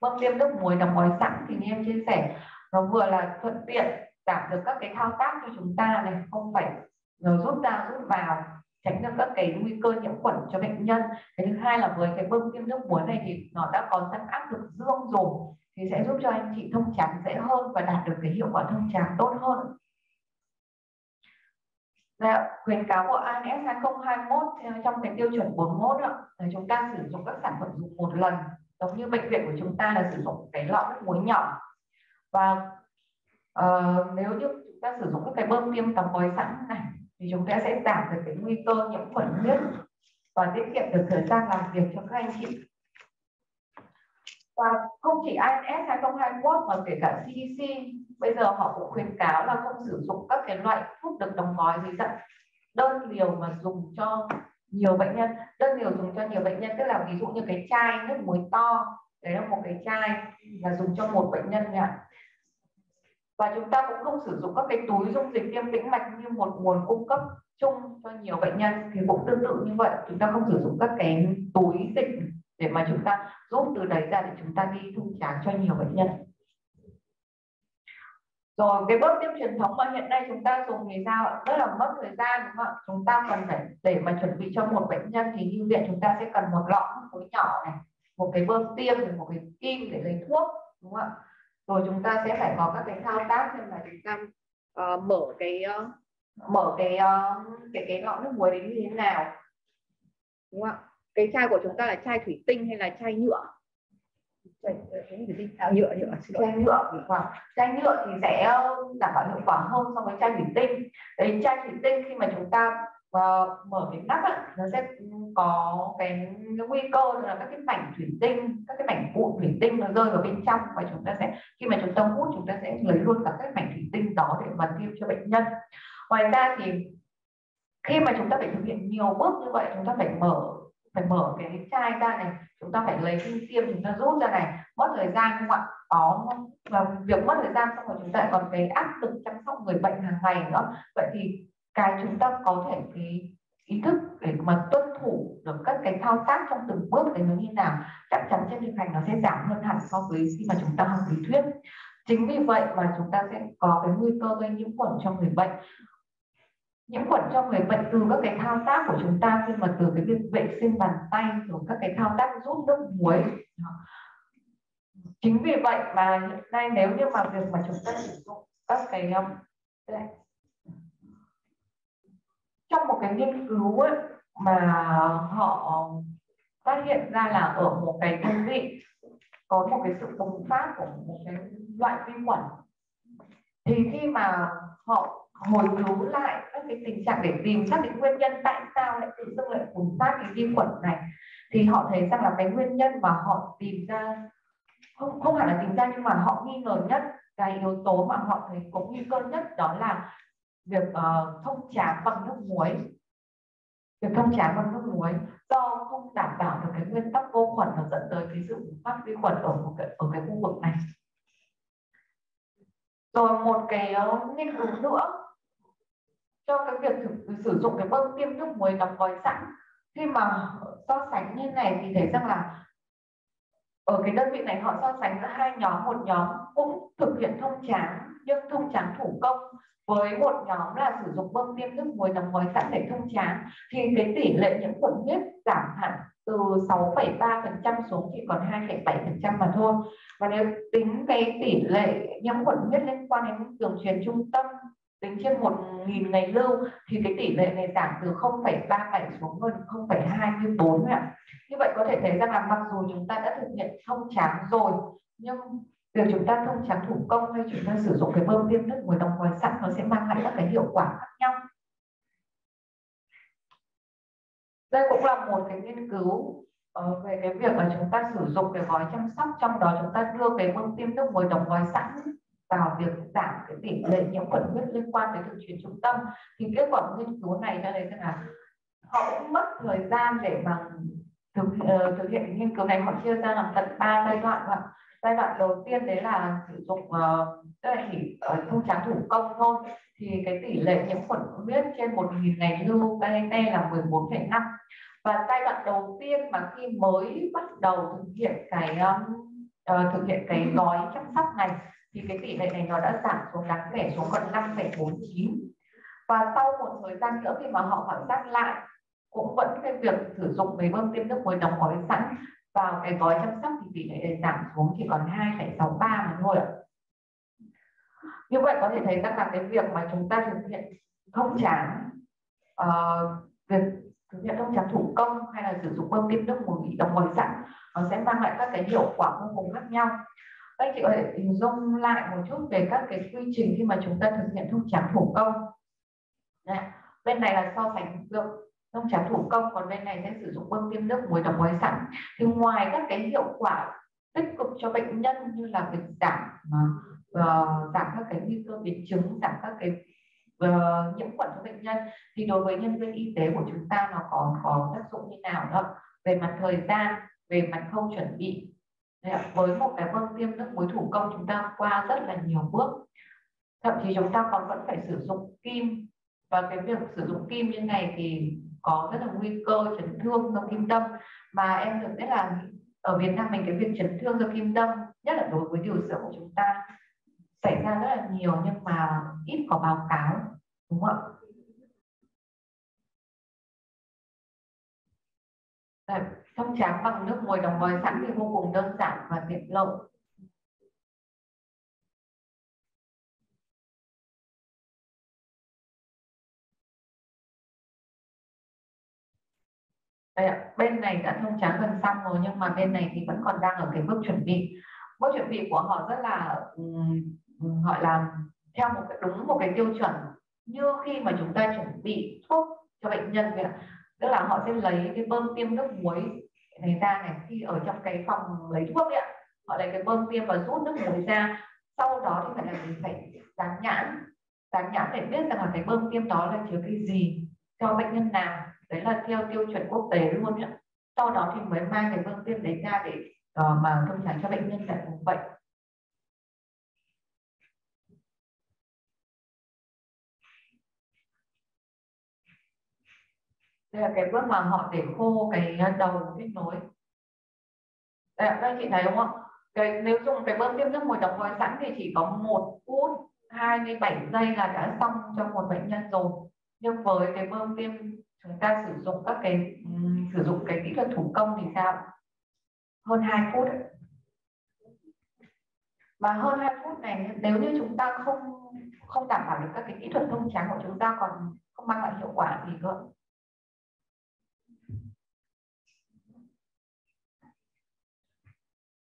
bơm tiêm nước muối đóng gói sẵn. Thì như em chia sẻ, nó vừa là thuận tiện giảm được các cái thao tác cho chúng ta này, không phải rút ra, rút vào, tránh được các cái nguy cơ nhiễm khuẩn cho bệnh nhân. Cái thứ hai là với cái bơm tiêm nước muối này thì nó đã có sẵn áp lực dương rồi, thì sẽ giúp cho anh chị thông trắng dễ hơn và đạt được cái hiệu quả thông trắng tốt hơn. Dạ, khuyến cáo của ANS 2021 trong cái tiêu chuẩn 41 đó, là chúng ta sử dụng các sản phẩm dùng một lần giống như bệnh viện của chúng ta là sử dụng cái lọ nước muối nhỏ. Và uh, nếu như chúng ta sử dụng các cái bơm tiêm đóng gói sẵn này thì chúng ta sẽ giảm được cái nguy cơ nhiễm khuẩn huyết và tiết kiệm được thời gian làm việc cho các anh chị và không chỉ INS 2021 mà kể cả CDC bây giờ họ cũng khuyến cáo là không sử dụng các cái loại thuốc được đóng gói dưới dạng đơn liều mà dùng cho nhiều bệnh nhân. Đơn liều dùng cho nhiều bệnh nhân, tức là ví dụ như cái chai nước muối to, đấy là một cái chai là dùng cho một bệnh nhân nhỉ và chúng ta cũng không sử dụng các cái túi dung dịch tiêm tĩnh mạch như một nguồn cung cấp chung cho nhiều bệnh nhân, thì cũng tương tự như vậy. Chúng ta không sử dụng các cái túi dịch để mà chúng ta rút từ đấy ra để chúng ta đi thung tráng cho nhiều bệnh nhân. Rồi cái bước tiêm truyền thống mà hiện nay chúng ta dùng thì sao rất là mất thời gian đúng không ạ? Chúng ta cần phải để mà chuẩn bị cho một bệnh nhân thì như viện chúng ta sẽ cần một lọ khối nhỏ này một cái bơm tiêm một cái kim để lấy thuốc đúng không ạ? Rồi chúng ta sẽ phải có các cái thao tác như là chúng ta uh, mở cái uh, mở cái uh, cái cái lọ nước muối đến như thế nào đúng không ạ? Cái chai của chúng ta là chai thủy tinh hay là chai nhựa? Chai thủy tinh à, nhựa nhựa chai nhựa. Chai nhựa thì sẽ đảm bảo hiệu quả hơn so với chai thủy tinh. Đấy chai thủy tinh khi mà chúng ta uh, mở cái nắp ấy, nó sẽ có cái, cái nguy cơ là các cái mảnh thủy tinh các cái mảnh vụn thủy tinh nó rơi vào bên trong và chúng ta sẽ khi mà chúng ta hút chúng ta sẽ lấy luôn cả các mảnh thủy tinh đó để mà tiêm cho bệnh nhân. Ngoài ra thì khi mà chúng ta phải thực hiện nhiều bước như vậy chúng ta phải mở phải mở cái chai ra này, chúng ta phải lấy kim tiêm chúng ta rút ra này, mất thời gian không ạ? Có và việc mất thời gian xong rồi chúng ta còn cái áp lực chăm sóc người bệnh hàng ngày nữa. Vậy thì cái chúng ta có thể cái ý thức để mà tuân thủ được các cái thao tác trong từng bước đấy nó như nào, chắc chắn trên thực hành nó sẽ giảm hơn hẳn so với khi mà chúng ta học lý thuyết. Chính vì vậy mà chúng ta sẽ có cái nguy cơ gây nhiễm khuẩn cho người bệnh nhiễm khuẩn cho người bệnh từ các cái thao tác của chúng ta khi mà từ cái việc vệ sinh bàn tay rồi các cái thao tác rút nước muối. Chính vì vậy mà hiện nay nếu như mà việc mà chúng ta sử dụng các cái um, đây, trong một cái nghiên cứu ấy, mà họ phát hiện ra là ở một cái đơn vị có một cái sự bùng phát của một cái loại vi khuẩn thì khi mà họ hồi cứu lại các cái tình trạng để tìm xác định nguyên nhân tại sao lại tự dưng lại bùng phát cái vi khuẩn này. Thì họ thấy rằng là cái nguyên nhân mà họ tìm ra không không hẳn là tìm ra nhưng mà họ nghi ngờ nhất cái yếu tố mà họ thấy có nguy cơ nhất đó là việc uh, thông tráng bằng nước muối. Việc thông tráng bằng nước muối do không đảm bảo được cái nguyên tắc vô khuẩn nó dẫn tới cái sự bùng phát vi khuẩn ở một cái ở cái khu vực này. Rồi một cái uh, nghiên cứu nữa cho cái việc thực, sử dụng cái bơm tiêm nước muối đóng gói sẵn. Khi mà so sánh như này thì thấy rằng là ở cái đơn vị này họ so sánh giữa hai nhóm một nhóm cũng thực hiện thông tráng nhưng thông tráng thủ công với một nhóm là sử dụng bơm tiêm nước muối đóng gói sẵn để thông tráng thì cái tỷ lệ nhiễm khuẩn huyết giảm hẳn từ 6,3% xuống chỉ còn 2,7% mà thôi. Và nếu tính cái tỷ lệ nhiễm khuẩn huyết liên quan đến đường truyền trung tâm tính trên một nghìn ngày lưu thì cái tỷ lệ này giảm từ 0,37 xuống hơn 0,24 ạ. Như vậy có thể thấy rằng là mặc dù chúng ta đã thực hiện thông tráng rồi nhưng việc chúng ta thông tráng thủ công hay chúng ta sử dụng cái bơm tiêm nước muối đóng gói sẵn nó sẽ mang lại các cái hiệu quả khác nhau. Đây cũng là một cái nghiên cứu ờ, về cái việc mà chúng ta sử dụng cái gói chăm sóc trong đó chúng ta đưa cái bơm tiêm nước muối đóng gói sẵn vào việc giảm cái tỷ lệ nhiễm khuẩn huyết liên quan tới đường truyền trung tâm. Thì kết quả nghiên cứu này cho thấy rằng là họ cũng mất thời gian để mà thực, uh, thực hiện nghiên cứu này. Họ chia ra làm tận ba giai đoạn và giai đoạn đầu tiên đấy là sử dụng uh, tức là chỉ ờ, uh, thông trắng thủ công thôi. Thì cái tỷ lệ nhiễm khuẩn huyết trên 1.000 ngày lưu KT là 14,5 và giai đoạn đầu tiên mà khi mới bắt đầu thực hiện cái um, uh, thực hiện cái gói chăm sóc này thì cái tỷ lệ này nó đã giảm xuống đáng kể xuống còn 5,49 và sau một thời gian nữa khi mà họ khảo sát lại cũng vẫn cái việc sử dụng cái bơm tiêm nước muối đóng gói sẵn vào cái gói chăm sóc thì tỷ lệ giảm xuống chỉ còn 2,63 mà thôi ạ. Như vậy có thể thấy rằng là cái việc mà chúng ta thực hiện thông tráng uh, việc thực hiện thông tráng thủ công hay là sử dụng bơm tiêm nước muối đóng gói sẵn nó sẽ mang lại các cái hiệu quả vô cùng khác nhau các chị có thể hình dung lại một chút về các cái quy trình khi mà chúng ta thực hiện thông tráng thủ công. Đấy. bên này là so sánh được thông tráng thủ công còn bên này sẽ sử dụng bơm tiêm nước muối đóng gói sẵn thì ngoài các cái hiệu quả tích cực cho bệnh nhân như là việc giảm uh, giảm các cái nguy cơ biến chứng giảm các cái uh, nhiễm khuẩn cho bệnh nhân thì đối với nhân viên y tế của chúng ta nó còn có tác dụng như nào đó về mặt thời gian về mặt khâu chuẩn bị với một cái bơm tiêm nước muối thủ công chúng ta qua rất là nhiều bước. Thậm chí chúng ta còn vẫn phải sử dụng kim. Và cái việc sử dụng kim như này thì có rất là nguy cơ chấn thương do kim đâm. Mà em được biết là ở Việt Nam mình cái việc chấn thương do kim đâm, nhất là đối với điều dưỡng của chúng ta, xảy ra rất là nhiều nhưng mà ít có báo cáo, đúng không ạ? Thông tráng bằng nước muối đóng gói sẵn thì vô cùng đơn giản và tiện lợi Đây ạ, bên này đã thông tráng gần xong rồi nhưng mà bên này thì vẫn còn đang ở cái bước chuẩn bị. Bước chuẩn bị của họ rất là um, gọi là theo một cái đúng một cái tiêu chuẩn. Như khi mà chúng ta chuẩn bị thuốc cho bệnh nhân vậy tức là họ sẽ lấy cái bơm tiêm nước muối này ra này khi ở trong cái phòng lấy thuốc ấy ạ. Họ lấy cái bơm tiêm và rút nước muối ra sau đó thì phải là mình phải dán nhãn. Dán nhãn để biết rằng là cái bơm tiêm đó là chứa cái gì cho bệnh nhân nào. Đấy là theo tiêu chuẩn quốc tế luôn ạ. Sau đó thì mới mang cái bơm tiêm đấy ra để uh, mà thông tránh cho bệnh nhân tại vùng bệnh. Đây là cái bước mà họ để khô cái đầu kết nối. Đây, đây chị thấy đúng không cái nếu dùng cái bơm tiêm nước mùi đóng gói sẵn thì chỉ có một phút 27 giây là đã xong cho một bệnh nhân rồi. Nhưng với cái bơm tiêm chúng ta sử dụng các cái um, sử dụng cái kỹ thuật thủ công thì sao hơn 2 phút ấy. mà hơn 2 phút này nếu như chúng ta không không đảm bảo được các cái kỹ thuật thông trắng của chúng ta còn không mang lại hiệu quả gì cơ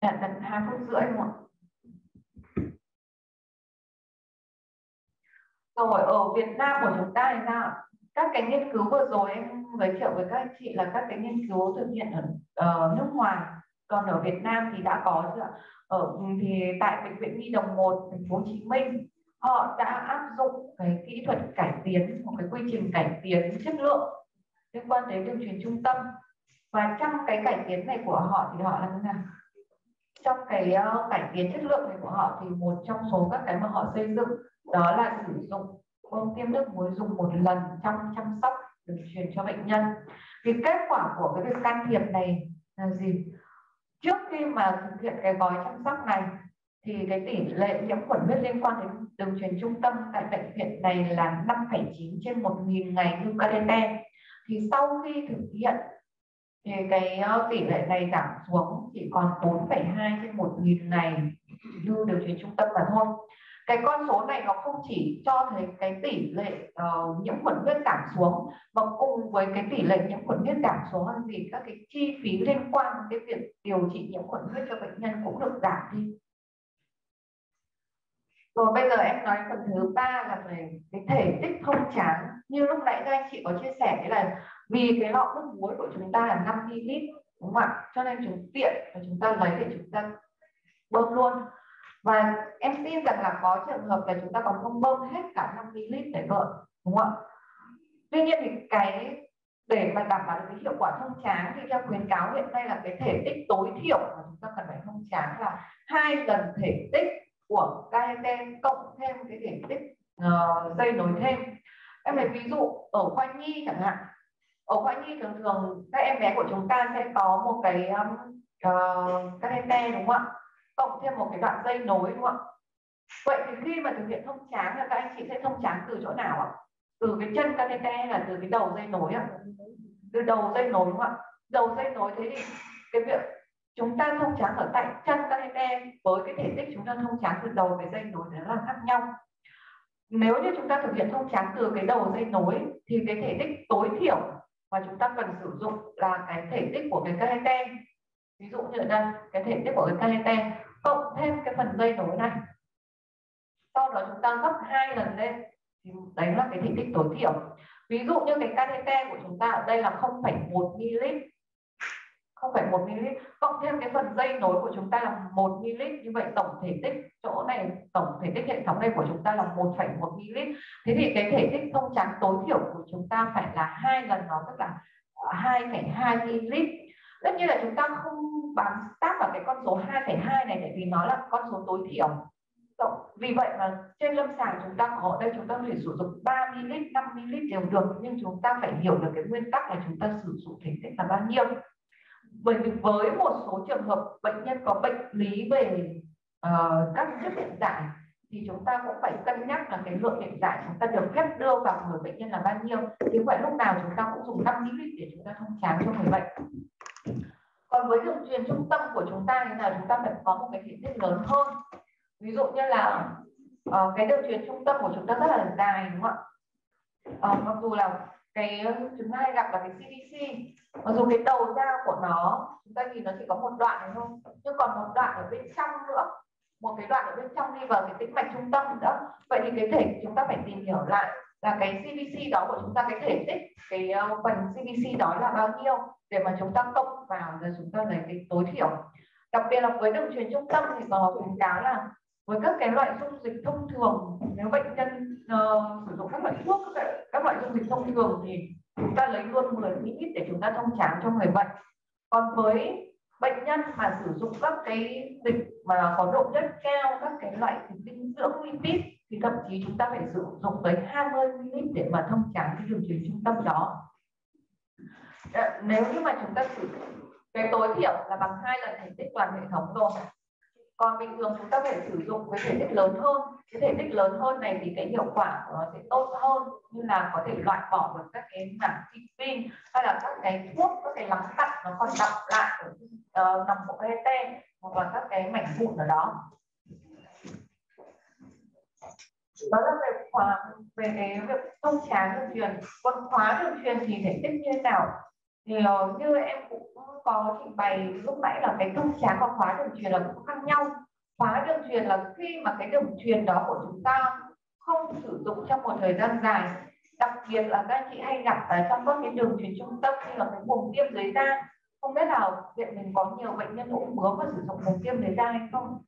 Dạ, tầm hai phút rưỡi đúng không Rồi ở Việt Nam của chúng ta thì sao? các cái nghiên cứu vừa rồi em giới thiệu với các anh chị là các cái nghiên cứu thực hiện ở uh, nước ngoài. Còn ở Việt Nam thì đã có chưa ở ờ, thì tại bệnh viện Nhi đồng 1 thành phố Hồ Chí Minh họ đã áp dụng cái kỹ thuật cải tiến một cái quy trình cải tiến chất lượng liên quan đến đường truyền trung tâm. Và trong cái cải tiến này của họ thì họ làm thế nào? Trong cái ờ, cải tiến chất lượng này của họ thì một trong số các cái mà họ xây dựng đó là sử dụng bơm tiêm nước muối dùng một lần trong chăm sóc đường truyền cho bệnh nhân. Thì kết quả của cái việc can thiệp này là gì? Trước khi mà thực hiện cái gói chăm sóc này thì cái tỷ lệ nhiễm khuẩn huyết liên quan đến đường truyền trung tâm tại bệnh viện này là 5,9 trên 1.000 ngày như KDT thì sau khi thực hiện thì cái ờ, tỷ lệ này giảm xuống chỉ còn 4,2 trên 1 nghìn này đưa điều trị trung tâm mà thôi. Cái con số này nó không chỉ cho thấy cái tỷ lệ uh, nhiễm khuẩn huyết giảm xuống mà cùng với cái tỷ lệ nhiễm khuẩn huyết giảm xuống là gì các cái chi phí liên quan đến cái việc điều trị nhiễm khuẩn huyết cho bệnh nhân cũng được giảm đi. Rồi bây giờ em nói phần thứ ba là về cái thể tích thông tráng. Như lúc nãy các anh chị có chia sẻ đấy là vì cái lọ nước muối của chúng ta là 5 ml đúng không ạ? Cho nên chúng tiện và chúng ta lấy để chúng ta bơm luôn. Và em tin rằng là có trường hợp là chúng ta còn không bơm hết cả 5 ml để gợn đúng không ạ? Tuy nhiên thì cái để mà đảm bảo được cái hiệu quả thông tráng thì theo khuyến cáo hiện nay là cái thể tích tối thiểu mà chúng ta cần phải thông tráng là hai lần thể tích của KT cộng thêm cái thể tích uh, dây nối thêm. Em lấy ví dụ ở khoa nhi chẳng hạn ở khoa nhi thường thường các em bé của chúng ta sẽ có một cái um, ờ, uh, KT đúng không ạ? Cộng thêm một cái đoạn dây nối đúng không ạ? Vậy thì khi mà thực hiện thông tráng là các anh chị sẽ thông tráng từ chỗ nào ạ? Từ cái chân catheter hay là từ cái đầu dây nối ạ? Từ đầu dây nối đúng không ạ? Đầu dây nối thế thì cái việc chúng ta thông tráng ở tại chân catheter với cái thể tích chúng ta thông tráng từ đầu cái dây nối nó là khác nhau. Nếu như chúng ta thực hiện thông tráng từ cái đầu dây nối thì cái thể tích tối thiểu mà chúng ta cần sử dụng là cái thể tích của cái KT ví dụ như ở đây cái thể tích của cái KT cộng thêm cái phần dây nối này. Sau đó chúng ta gấp hai lần lên. Thì đấy là cái thể tích tối thiểu. Ví dụ như cái KT của chúng ta ở đây là 0,1 ml 0,1 ml cộng thêm cái phần dây nối của chúng ta là một ml như vậy tổng thể tích chỗ này tổng thể tích hệ thống này của chúng ta là 1,1 ml. Thế thì cái thể tích thông trắng tối thiểu của chúng ta phải là hai lần nó tức là 2,2 ml. Tất nhiên là chúng ta không bám sát vào cái con số 2,2 này tại vì nó là con số tối thiểu. Vì vậy mà trên lâm sàng chúng ta có đây chúng ta có thể sử dụng 3 ml 5 ml đều được nhưng chúng ta phải hiểu được cái nguyên tắc là chúng ta sử dụng thể tích là bao nhiêu bởi vì với một số trường hợp bệnh nhân có bệnh lý về uh, các chất điện giải thì chúng ta cũng phải cân nhắc là cái lượng điện giải chúng ta được phép đưa vào người bệnh nhân là bao nhiêu. Thì vậy lúc nào chúng ta cũng dùng 5 ml để chúng ta thông chán cho người bệnh. Còn với đường truyền trung tâm của chúng ta thì là chúng ta phải có một cái thể tích lớn hơn. Ví dụ như là uh, cái đường truyền trung tâm của chúng ta rất là dài đúng không ạ? Uh, mặc dù là cái, chúng ta hay gặp là cái CDC mặc dù cái đầu ra của nó, chúng ta nhìn nó chỉ có một đoạn này thôi, nhưng còn một đoạn ở bên trong nữa. Một cái đoạn ở bên trong đi vào cái tĩnh mạch trung tâm nữa. Vậy thì cái thể chúng ta phải tìm hiểu lại là cái CVC đó của chúng ta, cái thể tích, cái ờ, phần CVC đó là bao nhiêu để mà chúng ta cộng vào rồi chúng ta lấy cái tối thiểu. Đặc biệt là với đường truyền trung tâm thì có khuyến cáo là với các cái loại dung dịch thông thường, nếu bệnh nhân uh, sử dụng các loại thuốc các, loại các loại dung dịch thông thường thì chúng ta lấy luôn 10 ml để chúng ta thông tráng cho người bệnh. Còn với bệnh nhân mà sử dụng các cái dịch mà có độ chất cao các cái loại dinh dưỡng lipid thì thậm chí chúng ta phải sử dụng tới 20 ml để mà thông tráng cái đường truyền trung tâm đó. Ờ, nếu như mà chúng ta sử dụng cái tối thiểu là bằng hai lần thể tích toàn hệ thống rồi còn bình thường chúng ta phải sử dụng với thể tích lớn hơn. Cái thể tích lớn hơn này thì cái hiệu quả của nó sẽ tốt hơn như là có thể loại bỏ được các cái mảng pin hay là các cái thuốc các cái lắng tặng nó còn đọng lại ở uh, nằm bộ PET hoặc là các cái mảnh vụn ở đó. Đó là về khóa về cái việc thông tráng đường truyền. Còn khóa đường truyền thì thể tích như thế nào? Thì uh, như em cũng có trình bày lúc nãy là cái thông tráng và khóa đường truyền là cũng khác nhau. Khóa đường truyền là khi mà cái đường truyền đó của chúng ta không sử dụng trong một thời gian dài đặc biệt là các anh chị hay gặp ở trong các cái đường truyền trung tâm như là cái vùng tiêm dưới da. Không biết là viện mình có nhiều bệnh nhân ung bướu và sử dụng vùng tiêm dưới da hay không?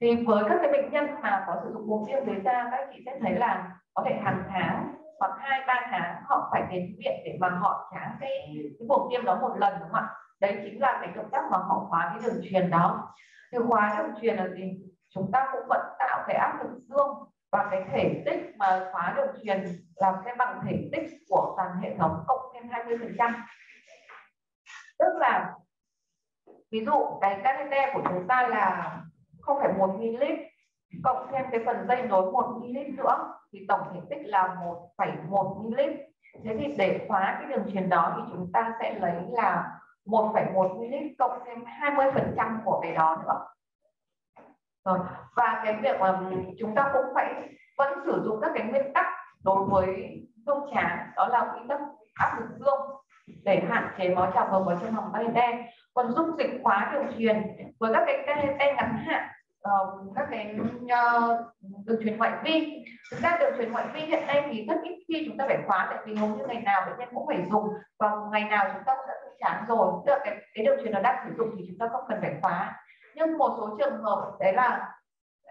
Thì với các cái bệnh nhân mà có sử dụng vùng tiêm dưới da các anh chị sẽ thấy là có thể hàng tháng hoặc hai ba tháng họ phải đến viện để mà họ tráng cái, cái vùng tiêm đó một lần đúng không ạ? Đấy chính là cái động tác mà họ khóa cái đường truyền đó. Thì khóa đường truyền là gì? Chúng ta cũng vẫn tạo cái áp lực dương và cái thể tích mà khóa đường truyền là cái bằng thể tích của toàn hệ thống cộng thêm 20 phần trăm. Tức là ví dụ cái catheter của chúng ta là 0,1 ml cộng thêm cái phần dây nối 1 ml nữa thì tổng thể tích là 1,1 ml thế thì để khóa cái đường truyền đó thì chúng ta sẽ lấy là 1,1 ml cộng thêm 20% của cái đó nữa. Rồi và cái việc mà chúng ta cũng phải vẫn sử dụng các cái nguyên tắc đối với thông tráng đó là quy tắc áp lực dương để hạn chế máu trào ngược vào trong hầm tay đen còn dung dịch khóa đường truyền với các cái KT ngắn hạn uh, các cái uh, đường truyền ngoại vi. Thực ra đường truyền ngoại vi hiện nay thì rất ít khi chúng ta phải khóa tại vì hầu như ngày nào bệnh nhân cũng phải dùng. Và ngày nào chúng ta cũng đã thông chán rồi tức là cái, cái đường truyền nó đang sử dụng thì chúng ta không cần phải khóa. Nhưng một số trường hợp đấy là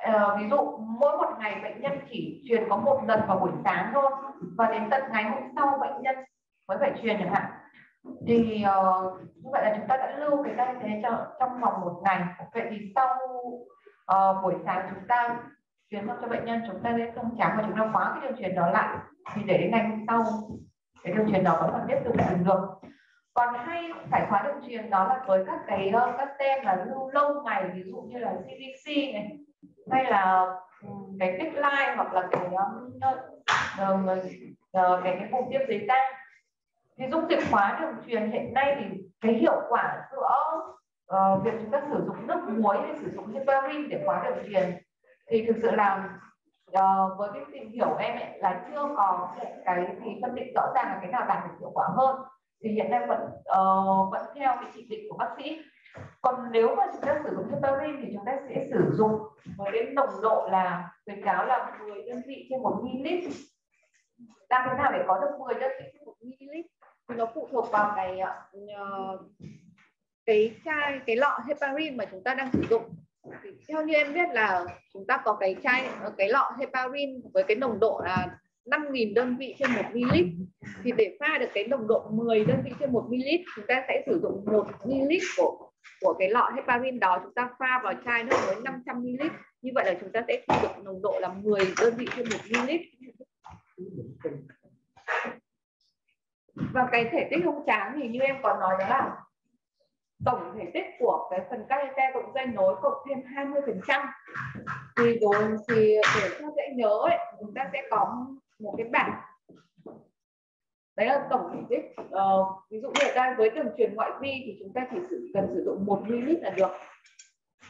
uh, ví dụ mỗi một ngày bệnh nhân chỉ truyền có một lần vào buổi sáng thôi và đến tận ngày hôm sau bệnh nhân mới phải truyền chẳng hạn. Thì uh, như vậy là chúng ta đã lưu cái tay thế cho trong vòng một ngày. Vậy thì sau uh, buổi sáng chúng ta truyền thông cho bệnh nhân chúng ta sẽ thông trắng và chúng ta khóa cái đường truyền đó lại. Thì để đến ngày hôm sau cái đường truyền đó vẫn còn tiếp tục dùng được còn hay phải khóa đường truyền đó là với các cái ờ, các tem là lưu lâu ngày ví dụ như là CDC này hay là ừ, cái tích line hoặc là cái um, cái cái vùng tiêm giấy tang. Thì dung dịch khóa đường truyền hiện nay thì cái hiệu quả giữa uh, việc chúng ta sử dụng nước muối hay sử dụng heparin để khóa đường truyền thì thực sự là uh, với cái tìm hiểu em ấy, là chưa có cái gì phân định rõ ràng là cái nào đạt được hiệu quả hơn. Thì hiện nay vẫn uh, vẫn theo cái chỉ định của bác sĩ. Còn nếu mà chúng ta sử dụng heparin thì chúng ta sẽ sử dụng với cái nồng độ là khuyến cáo là 10 đơn vị trên một ml làm thế nào để có được 10 đơn vị trên một ml thì nó phụ thuộc vào cái uh, cái chai, cái lọ heparin mà chúng ta đang sử dụng. Thì theo như em biết là chúng ta có cái chai, cái lọ heparin với cái nồng độ là 5.000 đơn vị trên 1 ml. Thì để pha được cái nồng độ 10 đơn vị trên 1 ml, chúng ta sẽ sử dụng 1 ml của của cái lọ heparin đó. Chúng ta pha vào chai nước với 500 ml. Như vậy là chúng ta sẽ thu được nồng độ là 10 đơn vị trên 1 ml. Và cái thể tích hông tráng thì như em còn nói đó là tổng thể tích của cái phần catheter cộng dây nối cộng thêm 20 phần trăm. Thì rồi thì để cho dễ nhớ ấy, chúng ta sẽ có một cái bảng. Đấy là tổng thể tích. Ờ, ví dụ như ở đây với đường truyền ngoại vi thì chúng ta chỉ sử, cần sử dụng một ml là được.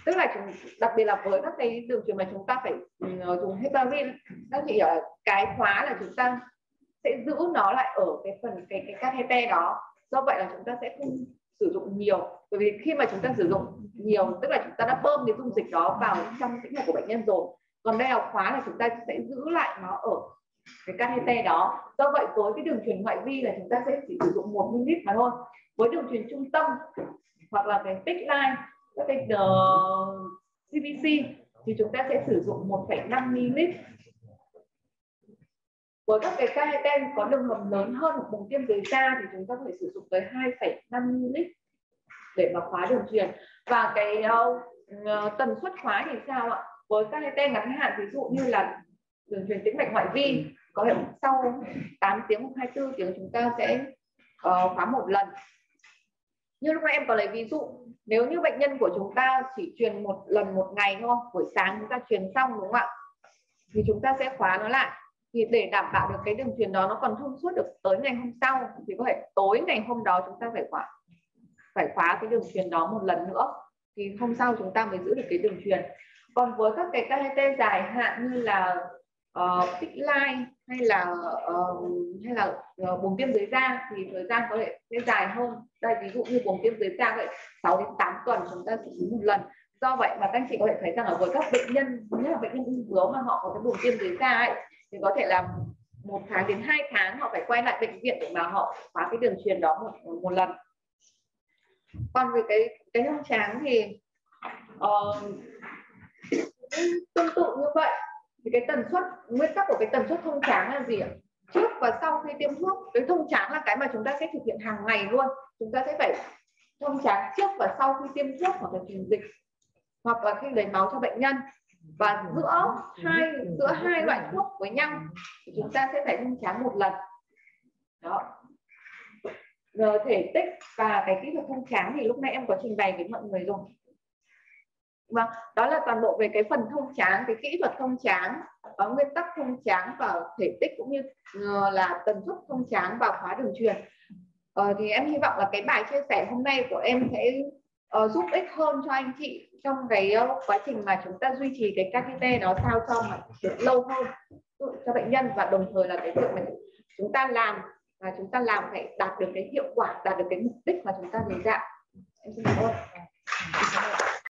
Tức là chúng, đặc biệt là với các cái đường truyền mà chúng ta phải ừ, dùng heparin các chị hiểu là cái khóa là chúng ta sẽ giữ nó lại ở cái phần cái cái catheter đó. Do vậy là chúng ta sẽ không sử dụng nhiều. Bởi vì khi mà chúng ta sử dụng nhiều tức là chúng ta đã bơm cái dung dịch đó vào trong tĩnh mạch của bệnh nhân rồi còn đây là khóa là chúng ta sẽ giữ lại nó ở cái catheter đó. Do vậy với cái đường truyền ngoại vi là chúng ta sẽ chỉ sử dụng một ml mà thôi. Với đường truyền trung tâm hoặc là cái tích line các cái ờ, uh, CVC thì chúng ta sẽ sử dụng 1,5 ml với các cái catheter có đường hầm lớn hơn một vùng tiêm dưới da thì chúng ta có thể sử dụng tới 2,5 ml để mà khóa đường truyền. Và cái uh, tần suất khóa thì sao ạ? Với catheter ngắn hạn ví dụ như là đường truyền tĩnh mạch ngoại vi có thể sau 8 tiếng hoặc 24 tiếng chúng ta sẽ uh, khóa một lần. Như lúc nãy em có lấy ví dụ nếu như bệnh nhân của chúng ta chỉ truyền một lần một ngày thôi buổi sáng chúng ta truyền xong đúng không ạ? Thì chúng ta sẽ khóa nó lại thì để đảm bảo được cái đường truyền đó nó còn thông suốt được tới ngày hôm sau thì có thể tối ngày hôm đó chúng ta phải khóa phải khóa cái đường truyền đó một lần nữa. Thì hôm sau chúng ta mới giữ được cái đường truyền còn với các cái catheter dài hạn như là ờ, uh, tích line hay là uh, hay là uh, buồng tiêm dưới da thì thời gian có thể sẽ dài hơn. Đây ví dụ như buồng tiêm dưới da vậy 6 đến 8 tuần chúng ta sử một lần. Do vậy mà các anh chị có thể thấy rằng là với các bệnh nhân nhất là bệnh nhân ung bướu mà họ có cái buồng tiêm dưới da ấy thì có thể là một tháng đến hai tháng họ phải quay lại bệnh viện để mà họ khóa cái đường truyền đó một, một lần. Còn về cái cái hông tráng thì uh, tương tự như vậy. Thì cái tần suất nguyên tắc của cái tần suất thông tráng là gì ạ? Trước và sau khi tiêm thuốc cái thông tráng là cái mà chúng ta sẽ thực hiện hàng ngày luôn. Chúng ta sẽ phải thông tráng trước và sau khi tiêm thuốc hoặc là truyền dịch hoặc là khi lấy máu cho bệnh nhân và giữa hai giữa hai loại thuốc với nhau thì chúng ta sẽ phải thông tráng một lần. Đó. Rồi thể tích và cái kỹ thuật thông tráng thì lúc nãy em có trình bày với mọi người rồi. Vâng, đó là toàn bộ về cái phần thông tráng, cái kỹ thuật thông tráng, có nguyên tắc thông tráng và thể tích cũng như uh, là tần suất thông tráng và khóa đường truyền. Uh, thì em hy vọng là cái bài chia sẻ hôm nay của em sẽ uh, giúp ích hơn cho anh chị trong cái uh, quá trình mà chúng ta duy trì cái KKT nó sao cho mà được lâu hơn ừ, cho bệnh nhân và đồng thời là cái việc mà chúng ta làm và chúng ta làm phải đạt được cái hiệu quả, đạt được cái mục đích mà chúng ta đề ra. Em xin cảm ơn.